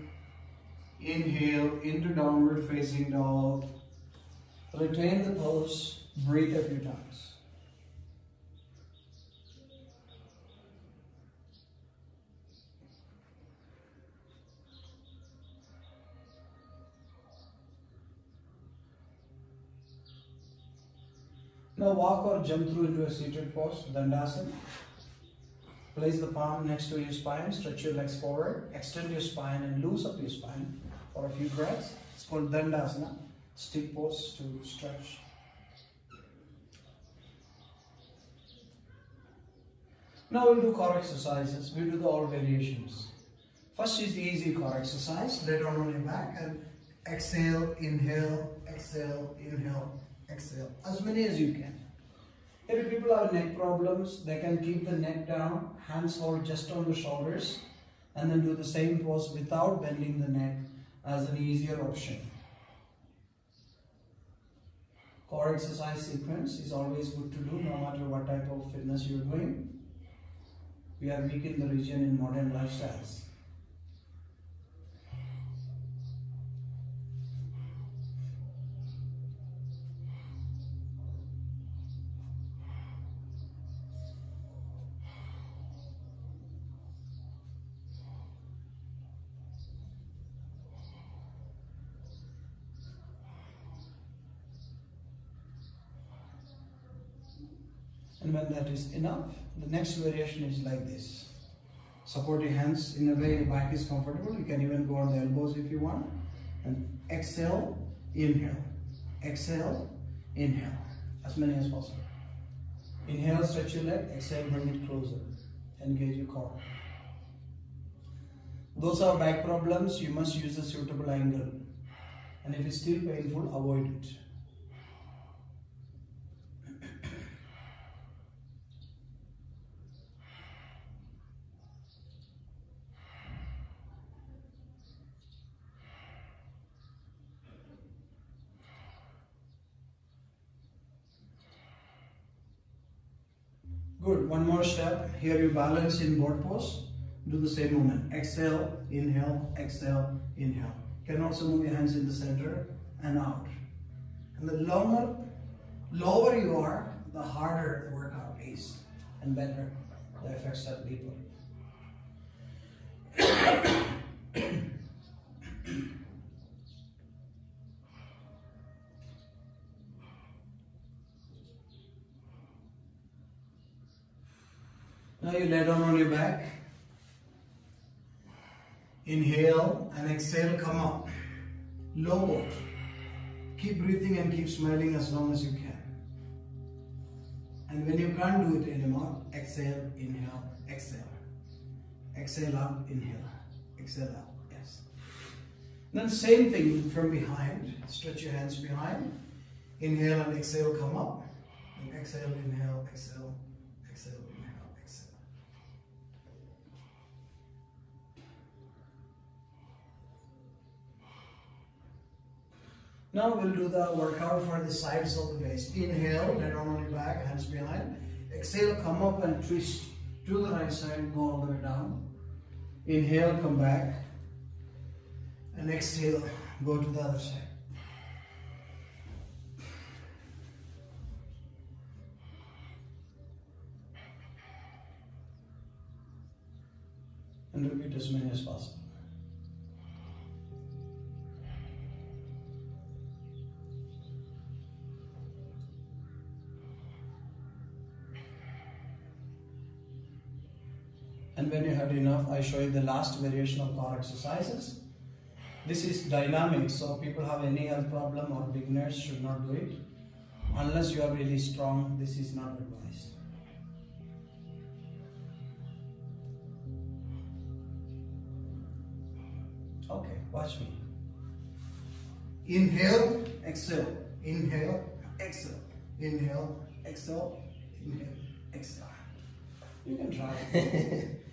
Inhale, into downward facing dog. Retain the pose, breathe a few times. Now walk or jump through into a seated pose, Dandasana. Place the palm next to your spine, stretch your legs forward, extend your spine and loose up your spine for a few breaths. It's called Dandasana, stick pose to stretch. Now we'll do core exercises. We'll do the all variations. First is the easy core exercise. Lay down on your back and exhale, inhale, exhale, inhale, exhale. As many as you can. If people have neck problems, they can keep the neck down, hands hold just on the shoulders, and then do the same pose without bending the neck as an easier option. Core exercise sequence is always good to do no matter what type of fitness you're doing. We are weak in the region in modern lifestyles. Is enough, the next variation is like this. Support your hands in a way your back is comfortable. You can even go on the elbows if you want. And exhale, inhale. Exhale, inhale. As many as possible. Inhale, stretch your leg. Exhale, bring it closer. Engage your core. Those are back problems, you must use a suitable angle. And if it's still painful, avoid it. one more step. Here you balance in board pose. Do the same movement. Exhale, inhale, exhale, inhale. Can also move your hands in the center and out. And the longer, lower you are, the harder the workout is and better the effects are deeper. [coughs] [coughs] Now you lay down on your back. Inhale and exhale, come up. Lower. Keep breathing and keep smiling as long as you can. And when you can't do it anymore, exhale, inhale, exhale. Exhale out, inhale. Exhale out, yes. Then same thing from behind. Stretch your hands behind. Inhale and exhale, come up. And exhale, inhale, exhale, exhale, inhale, exhale. Now we'll do the workout for the sides of the waist. Inhale, down on your back, hands behind. Exhale, come up and twist to the right side, go all the way down. Inhale, come back. And exhale, go to the other side. And repeat as many as possible. When you had enough, I show you the last variation of core exercises. This is dynamic, so people have any health problem or beginners should not do it. Unless you are really strong, this is not advised. Okay, watch me. Inhale, exhale. Inhale, exhale. Inhale, exhale. Inhale, exhale. You can try. [laughs]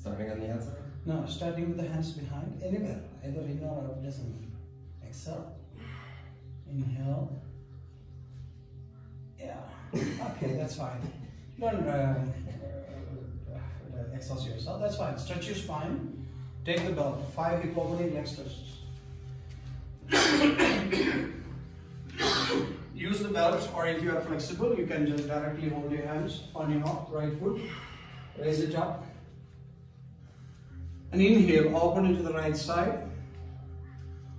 Starting on the outside? No, starting with the hands behind, anywhere, either in or out, doesn't matter. Exhale. Inhale. Yeah. Okay, that's fine. Don't uh, uh, exhaust yourself. That's fine. Stretch your spine. Take the belt. Five hip opening, leg stretches. [coughs] Use the belt, or if you are flexible, you can just directly hold your hands on your right foot. Raise it up. And inhale, open it to the right side.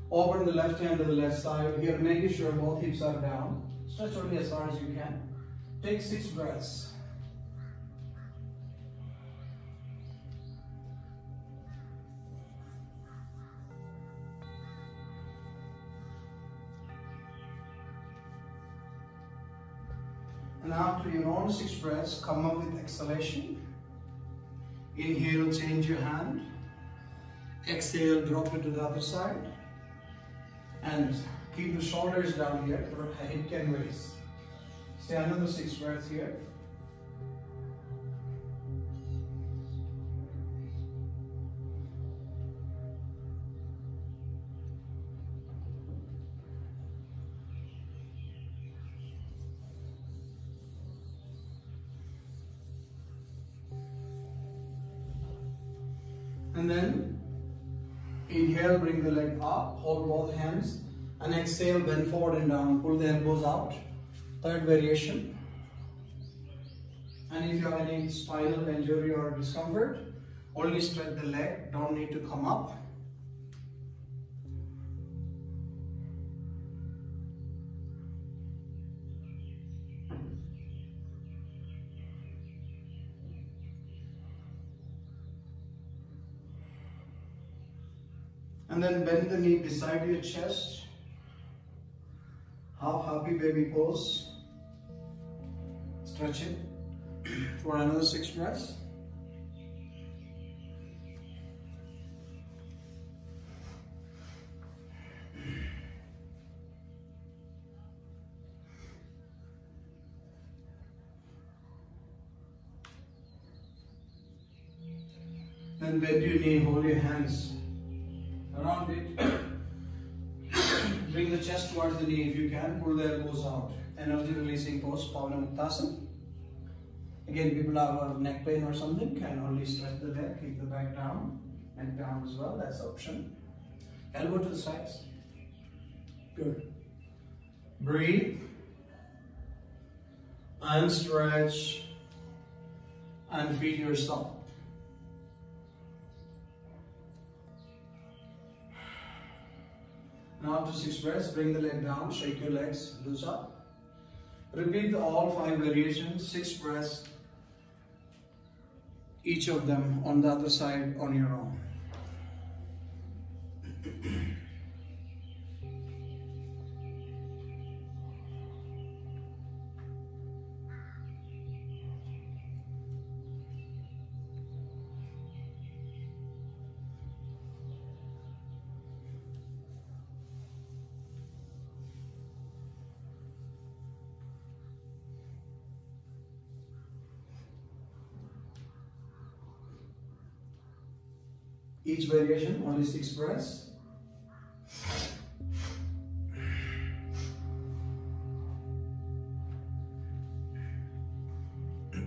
Open the left hand to the left side. Here, making sure both hips are down. Stretch only as far as you can. Take six breaths. And after your own six breaths, come up with exhalation. Inhale, change your hand. Exhale, drop it to the other side. And keep the shoulders down here, head can raise. Stay another six breaths here. Both hands, and exhale, bend forward and down, pull the elbows out. Third variation. And if you have any spinal injury or discomfort, only stretch the leg, don't need to come up. And then bend the knee beside your chest. Half happy baby pose. Stretch it [clears throat] for another six breaths. Then bend your knee, hold your hands if you can. Pull the elbows out. energy releasing pose, Pavana Muktasana. Again, people have a neck pain or something, can only stretch the leg, keep the back down, and down as well, that's option. Elbow to the sides. Good. Breathe. And stretch. And feed yourself. Now to six breaths, bring the leg down, shake your legs, loose up. Repeat all five variations, six breaths, each of them on the other side on your own. [clears throat] Each variation only six breaths.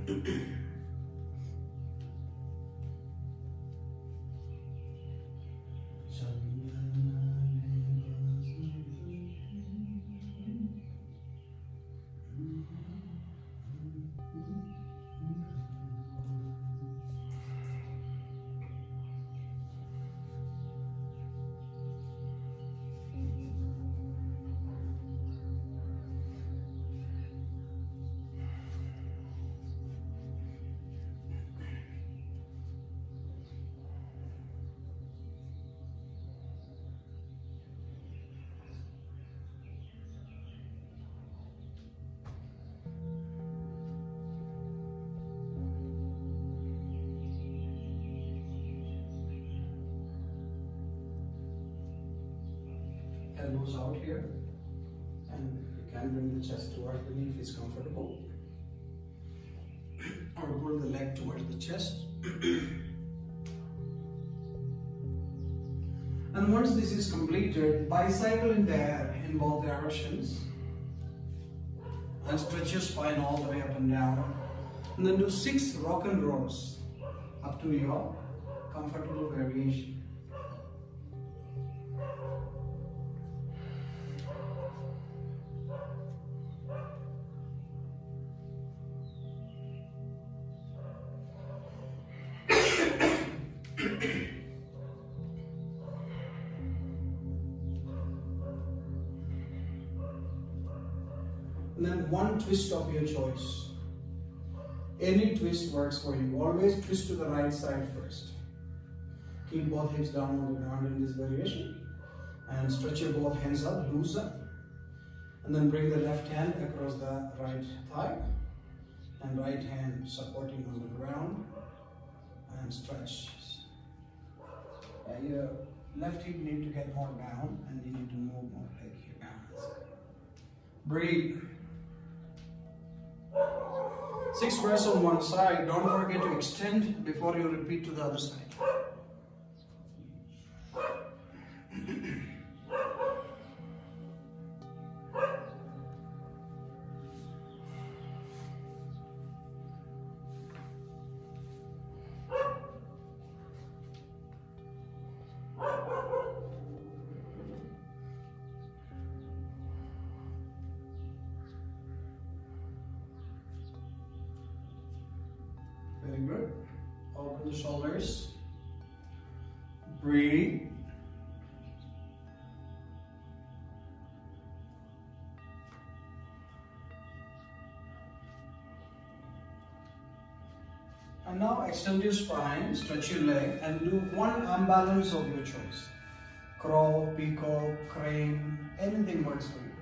[clears throat] out here and you can bring the chest towards the knee if it's comfortable. [clears throat] Or pull the leg towards the chest. [clears throat] And once this is completed bicycle in the air in both directions. And stretch your spine all the way up and down. And then do six rock and rolls up to your comfortable variation twist of your choice. Any twist works for you. Always twist to the right side first. Keep both hips down on the ground in this variation. And stretch your both hands up, loose up. And then bring the left hand across the right thigh. And right hand supporting on the ground. And stretch. And your left hip need to get more down and you need to move more like your balance. Breathe. Six breaths on one side. Don't forget to extend before you repeat to the other side. Extend your spine, stretch your leg and do one arm balance of your choice. Crow, peacock, crane, anything works for you.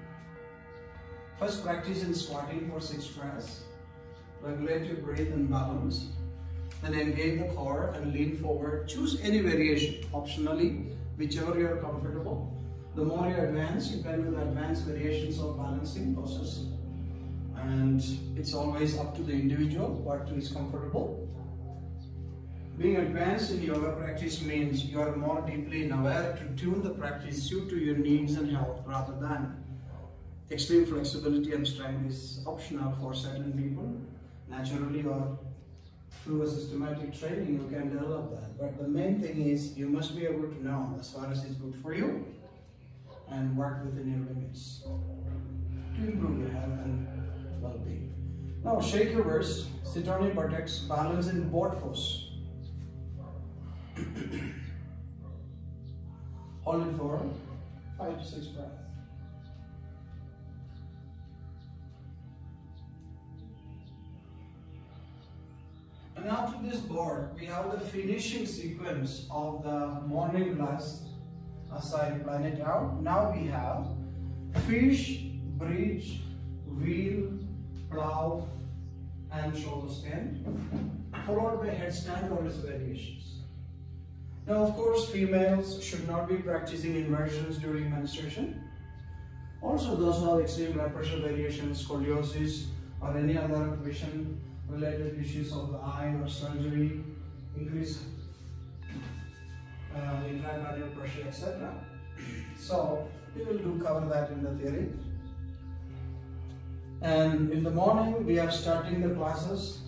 First practice in squatting for six breaths. Regulate your breath and balance. Then engage the core and lean forward. Choose any variation, optionally, whichever you are comfortable. The more you advance, you can do the advanced variations of balancing process. And it's always up to the individual what is comfortable. Being advanced in yoga practice means you are more deeply aware to tune the practice suit to your needs and health rather than extreme flexibility and strength is optional for certain people. Naturally or through a systematic training you can develop that. But the main thing is you must be able to know as far as it's good for you and work within your limits to improve your health and well-being. Now shake your wrists, sit on your buttocks, balance in boat pose. [coughs] Hold it for five to six breaths. And after this board, we have the finishing sequence of the morning glass as I plan it out. Now we have fish, bridge, wheel, plow, and shoulder stand, followed by headstand or its variations. Now, of course, females should not be practicing inversions during menstruation. Also, those who have extreme blood pressure variations, scoliosis, or any other vision related issues of the eye or surgery, increase uh, intracranial pressure, etc. So, we will do cover that in the theory. And in the morning, we are starting the classes,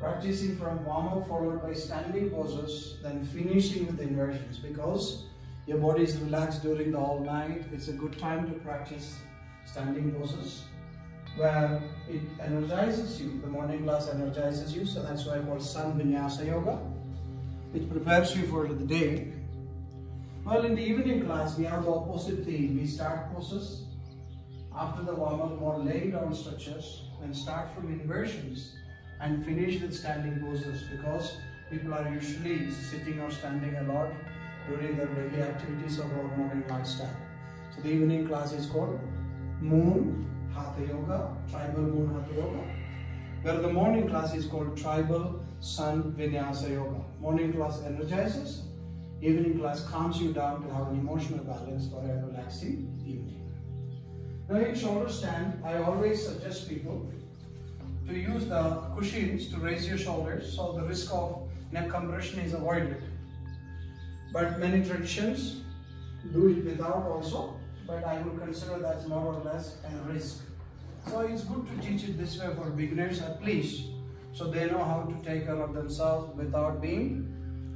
practicing from warm-up followed by standing poses, then finishing with inversions because your body is relaxed during the all night. It's a good time to practice standing poses where it energizes you. The morning class energizes you, so that's why I call Sun Vinyasa Yoga, which prepares you for the day. Well, in the evening class, we have the opposite theme. We start poses after the warm-up, more laying down stretches, then start from inversions and finish with standing poses because people are usually sitting or standing a lot during their daily activities of our morning lifestyle. So the evening class is called Moon Hatha Yoga, Tribal Moon Hatha Yoga, where the morning class is called Tribal Sun Vinyasa Yoga. Morning class energizes, evening class calms you down to have an emotional balance for a relaxing evening. Now in shoulder stand, I always suggest people to use the cushions to raise your shoulders so the risk of neck compression is avoided. But many traditions do it without also, but I would consider that's more or less a risk. So it's good to teach it this way for beginners at least, so they know how to take care of themselves without being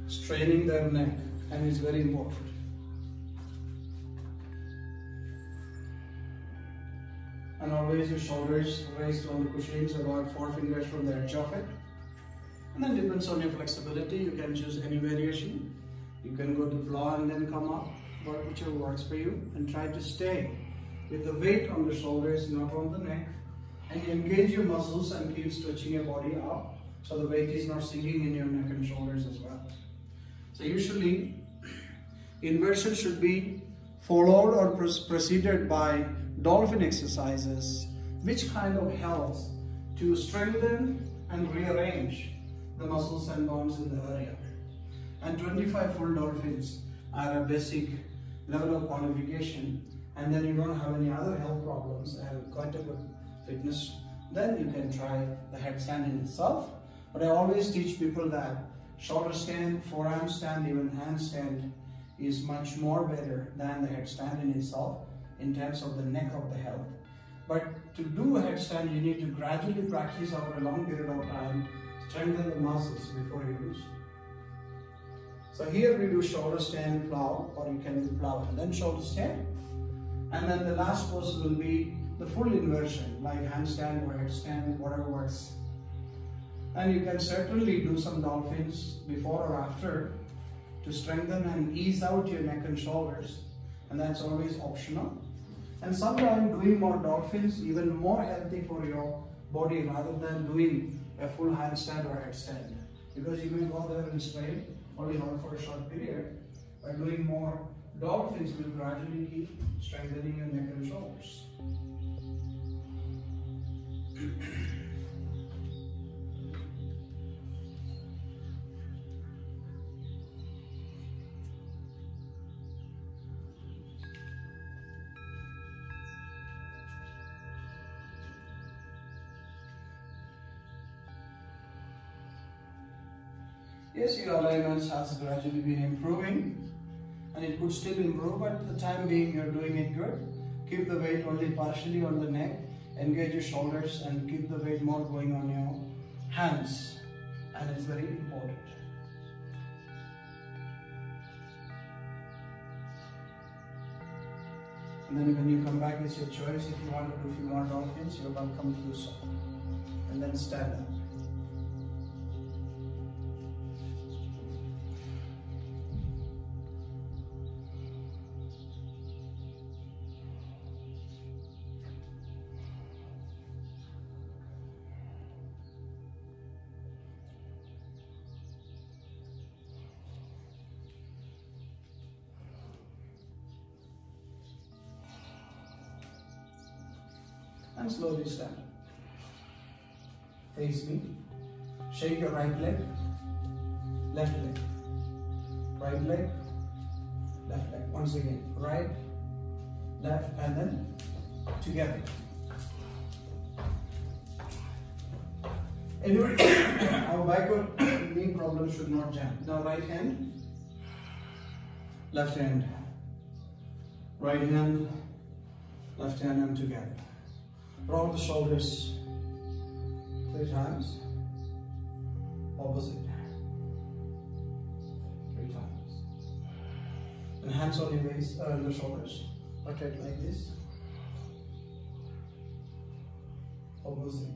straining their neck, and it's very important. And always your shoulders raised on the cushions about four fingers from the edge of it. And then depends on your flexibility, you can choose any variation. You can go to plow and then come up, but whichever works for you. And try to stay with the weight on the shoulders, not on the neck. And engage your muscles and keep stretching your body up so the weight is not sinking in your neck and shoulders as well. So usually, [clears throat] inversion should be followed or preceded by dolphin exercises, which kind of helps to strengthen and rearrange the muscles and bones in the area. And 25 full dolphins are a basic level of qualification and then you don't have any other health problems and quite a good fitness, then you can try the headstand in itself. But I always teach people that shoulder stand, forearm stand, even handstand is much more better than the headstand in itself in terms of the neck of the health. But to do a headstand, you need to gradually practice over a long period of time, strengthen the muscles before you use. So here we do shoulder stand, plow, or you can do plow and then shoulder stand. And then the last pose will be the full inversion, like handstand or headstand, whatever works. And you can certainly do some dolphins before or after to strengthen and ease out your neck and shoulders. And that's always optional. And sometimes doing more dolphins even more healthy for your body rather than doing a full handstand or headstand. Because you may go there and strain only for a short period. By doing more dolphins will gradually keep strengthening your neck and shoulders. [clears throat] Yes, your alignment has gradually been improving and it could still improve but the time being you're doing it good. Keep the weight only partially on the neck. Engage your shoulders and keep the weight more going on your hands. And it's very important. And then when you come back, it's your choice. If you want to do, you want dolphins, you're welcome to do so. And then stand up. Slowly stand. Face me. Shake your right leg, left leg, right leg, left leg. Once again, right, left, and then together. Anyway, [coughs] our backward [coughs] knee problem should not jam. Now right hand, left hand, right hand, left hand and together. Roll the shoulders three times. Opposite. Three times. And hands on your waist, uh, the shoulders. Rotate like this. Opposite.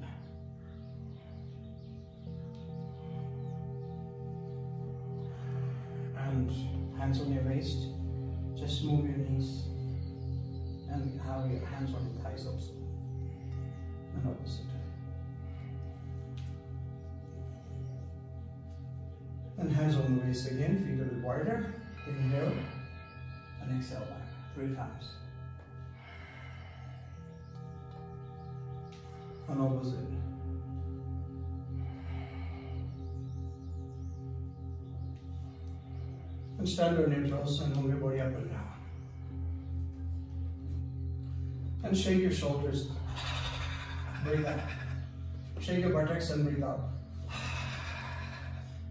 And hands on your waist. Just move your knees and have your hands on your thighs also and opposite. And hands on the waist again, feet a little wider. Inhale and exhale back three times. And opposite. And stand on your toes and move your body up and down. And shake your shoulders Breathe out. Shake your buttocks and breathe out.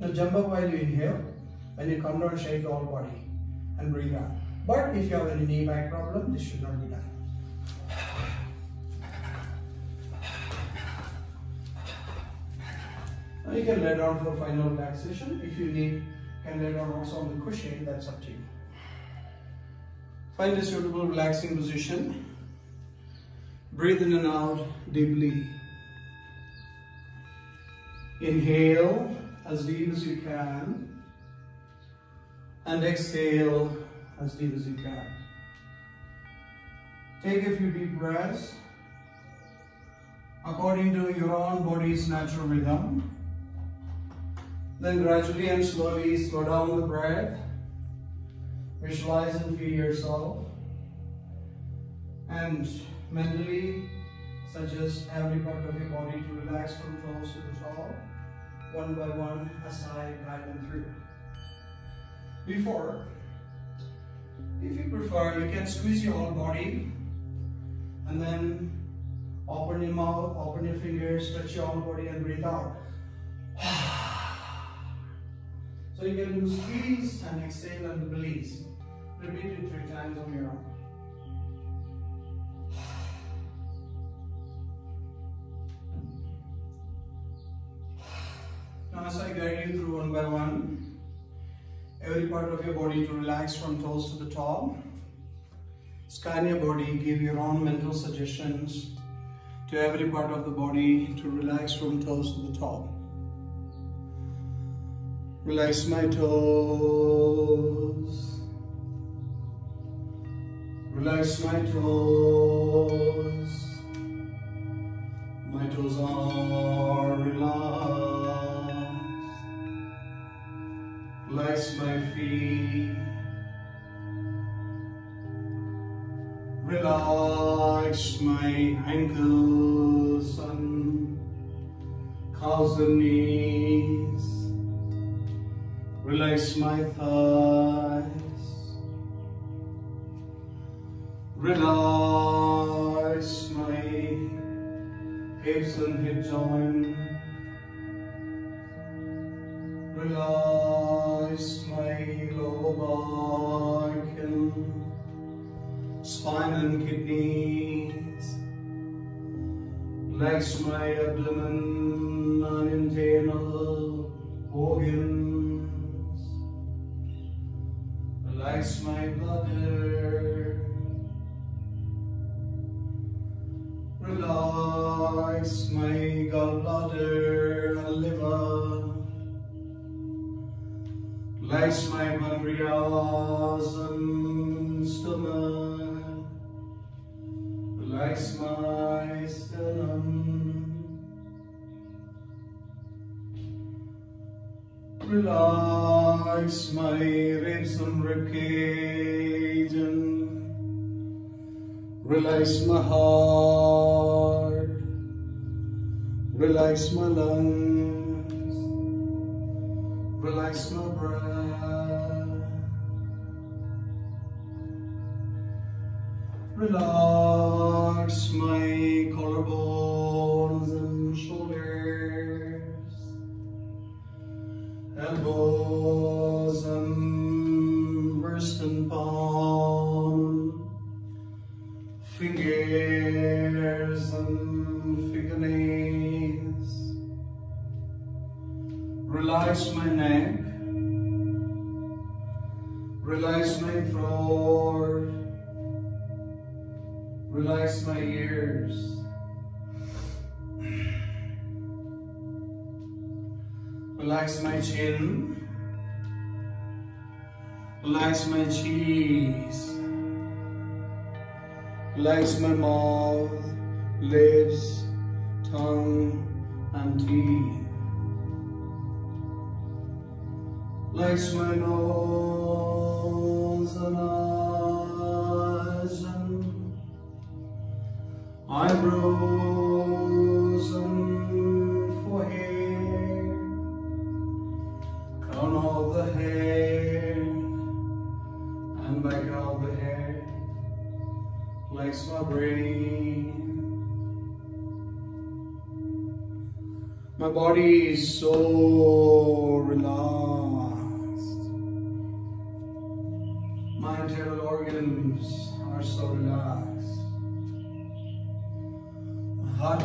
Now jump up while you inhale. When you come down, shake the whole body and breathe out. But if you have any knee back problem, this should not be done. Now you can lay down for final relaxation. If you need, can lay down also on the cushion, that's up to you. Find a suitable relaxing position. Breathe in and out deeply. Inhale as deep as you can. And exhale as deep as you can. Take a few deep breaths according to your own body's natural rhythm. Then gradually and slowly slow down the breath. Visualize and feel yourself. And mentally suggest every part of your body to relax from toes to the toe, one by one, as I guide them through. Before, if you prefer, you can squeeze your whole body and then open your mouth, open your fingers, touch your whole body and breathe out. [sighs] So you can do squeeze and exhale and release. Repeat it three times on your own. As I guide you through one by one, every part of your body to relax from toes to the top. Scan your body, give your own mental suggestions to every part of the body to relax from toes to the top. Relax my toes. Relax my toes. My toes are relaxed. Bless my feet. Relax my ankles and calves and knees. Relax my thighs. Relax my hips and hip joint. Relax and spine and kidneys. Relax my abdomen and internal organs. Relax my bladder. Relax my gallbladder Relax my pancreas and stomach. Relax my sternum. Relax my ribs and ribcage and relax my heart. Relax my lungs. Relax my breath. Relax my collarbones and shoulders, elbows and wrist and palm, fingers and fingernails. Relax my neck. Relax my throat. Relax my ears. Relax my chin. Relax my cheeks. Relax my mouth, lips, tongue, and teeth. Eyebrows and forehead. Crown of the hair and back of the hair. Relax my brain. My body is so relaxed. Internal organs are so relaxed. My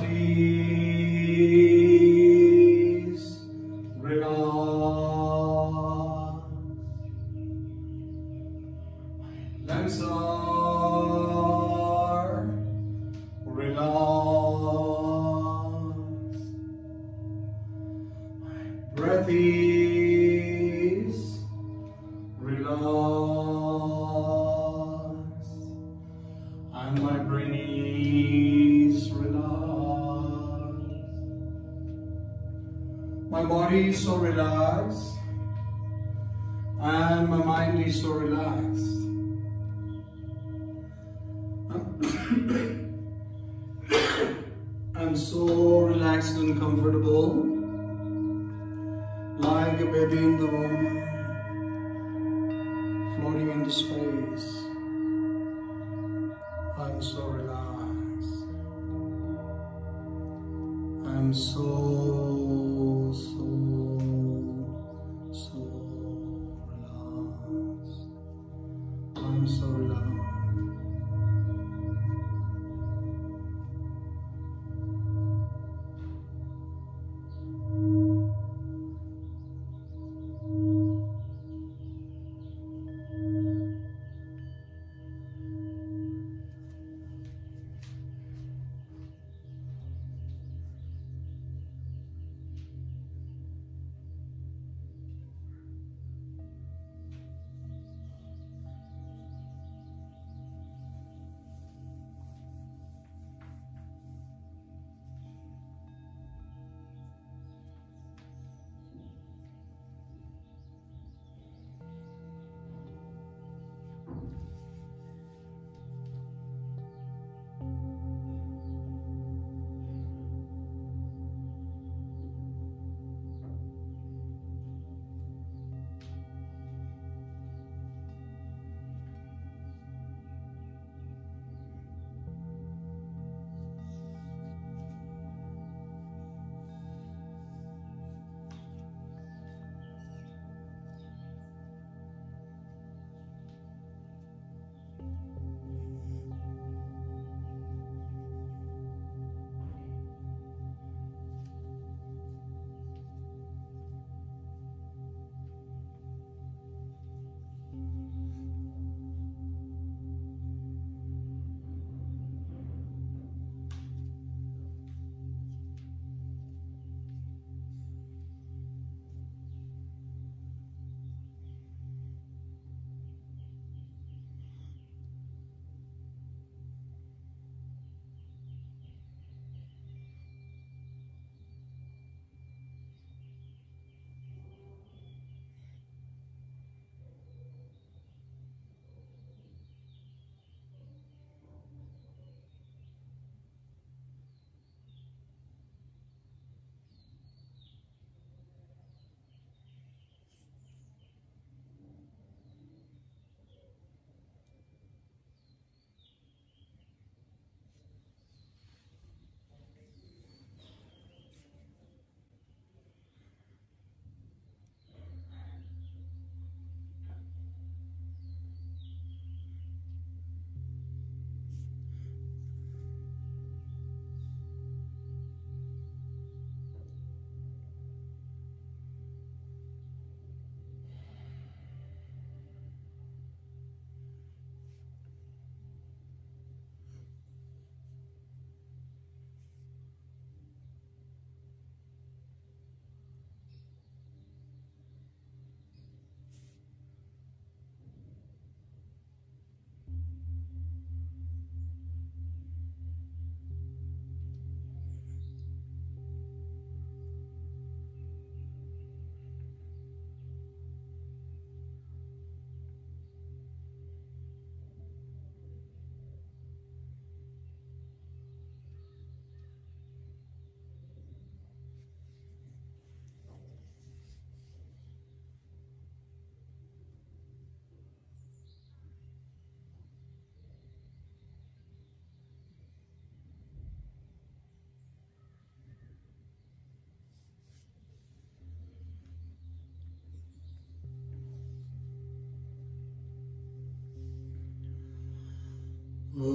Slowly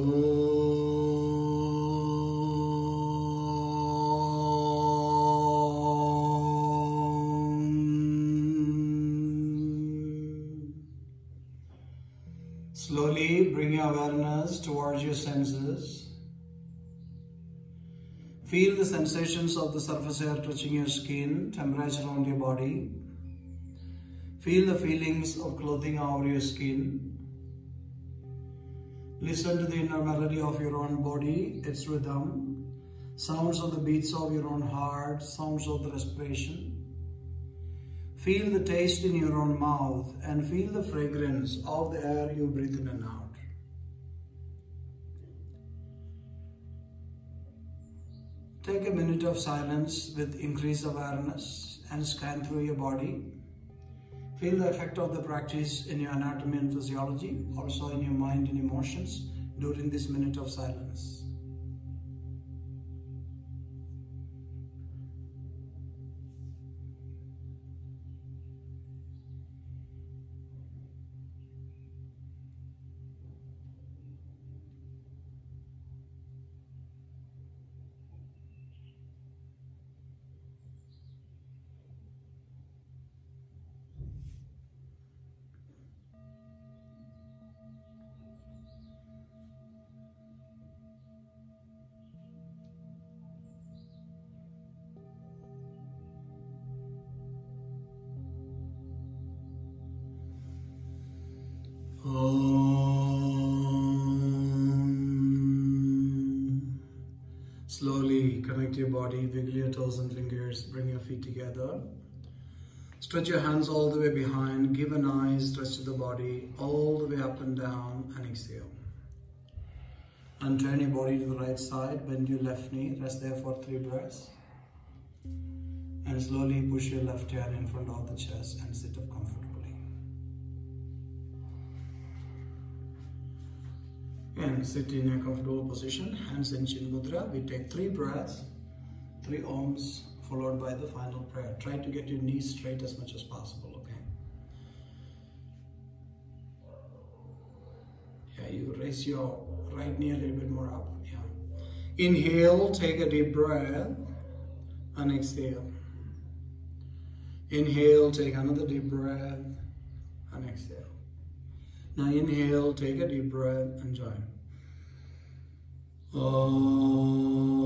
bring your awareness towards your senses. Feel the sensations of the surface air touching your skin, temperature around your body. Feel the feelings of clothing over your skin. Listen to the inner melody of your own body, its rhythm, sounds of the beats of your own heart, sounds of the respiration. Feel the taste in your own mouth and feel the fragrance of the air you breathe in and out. Take a minute of silence with increased awareness and scan through your body. Feel the effect of the practice in your anatomy and physiology, also in your mind and emotions during this minute of silence. Slowly connect your body, wiggle your toes and fingers, bring your feet together. Stretch your hands all the way behind, give a nice stretch to the body, all the way up and down, and exhale. And turn your body to the right side, bend your left knee, rest there for three breaths. And slowly push your left hand in front of the chest and sit up comfortably. And sit in a comfortable position, hands in Chin Mudra. We take three breaths, three Oms, followed by the final prayer. Try to get your knees straight as much as possible, okay? Yeah, you raise your right knee a little bit more up, yeah. Inhale, take a deep breath, and exhale. Inhale, take another deep breath, and exhale. Now inhale, take a deep breath and Oh.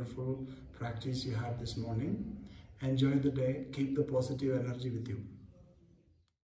Wonderful practice you had this morning. Enjoy the day, keep the positive energy with you.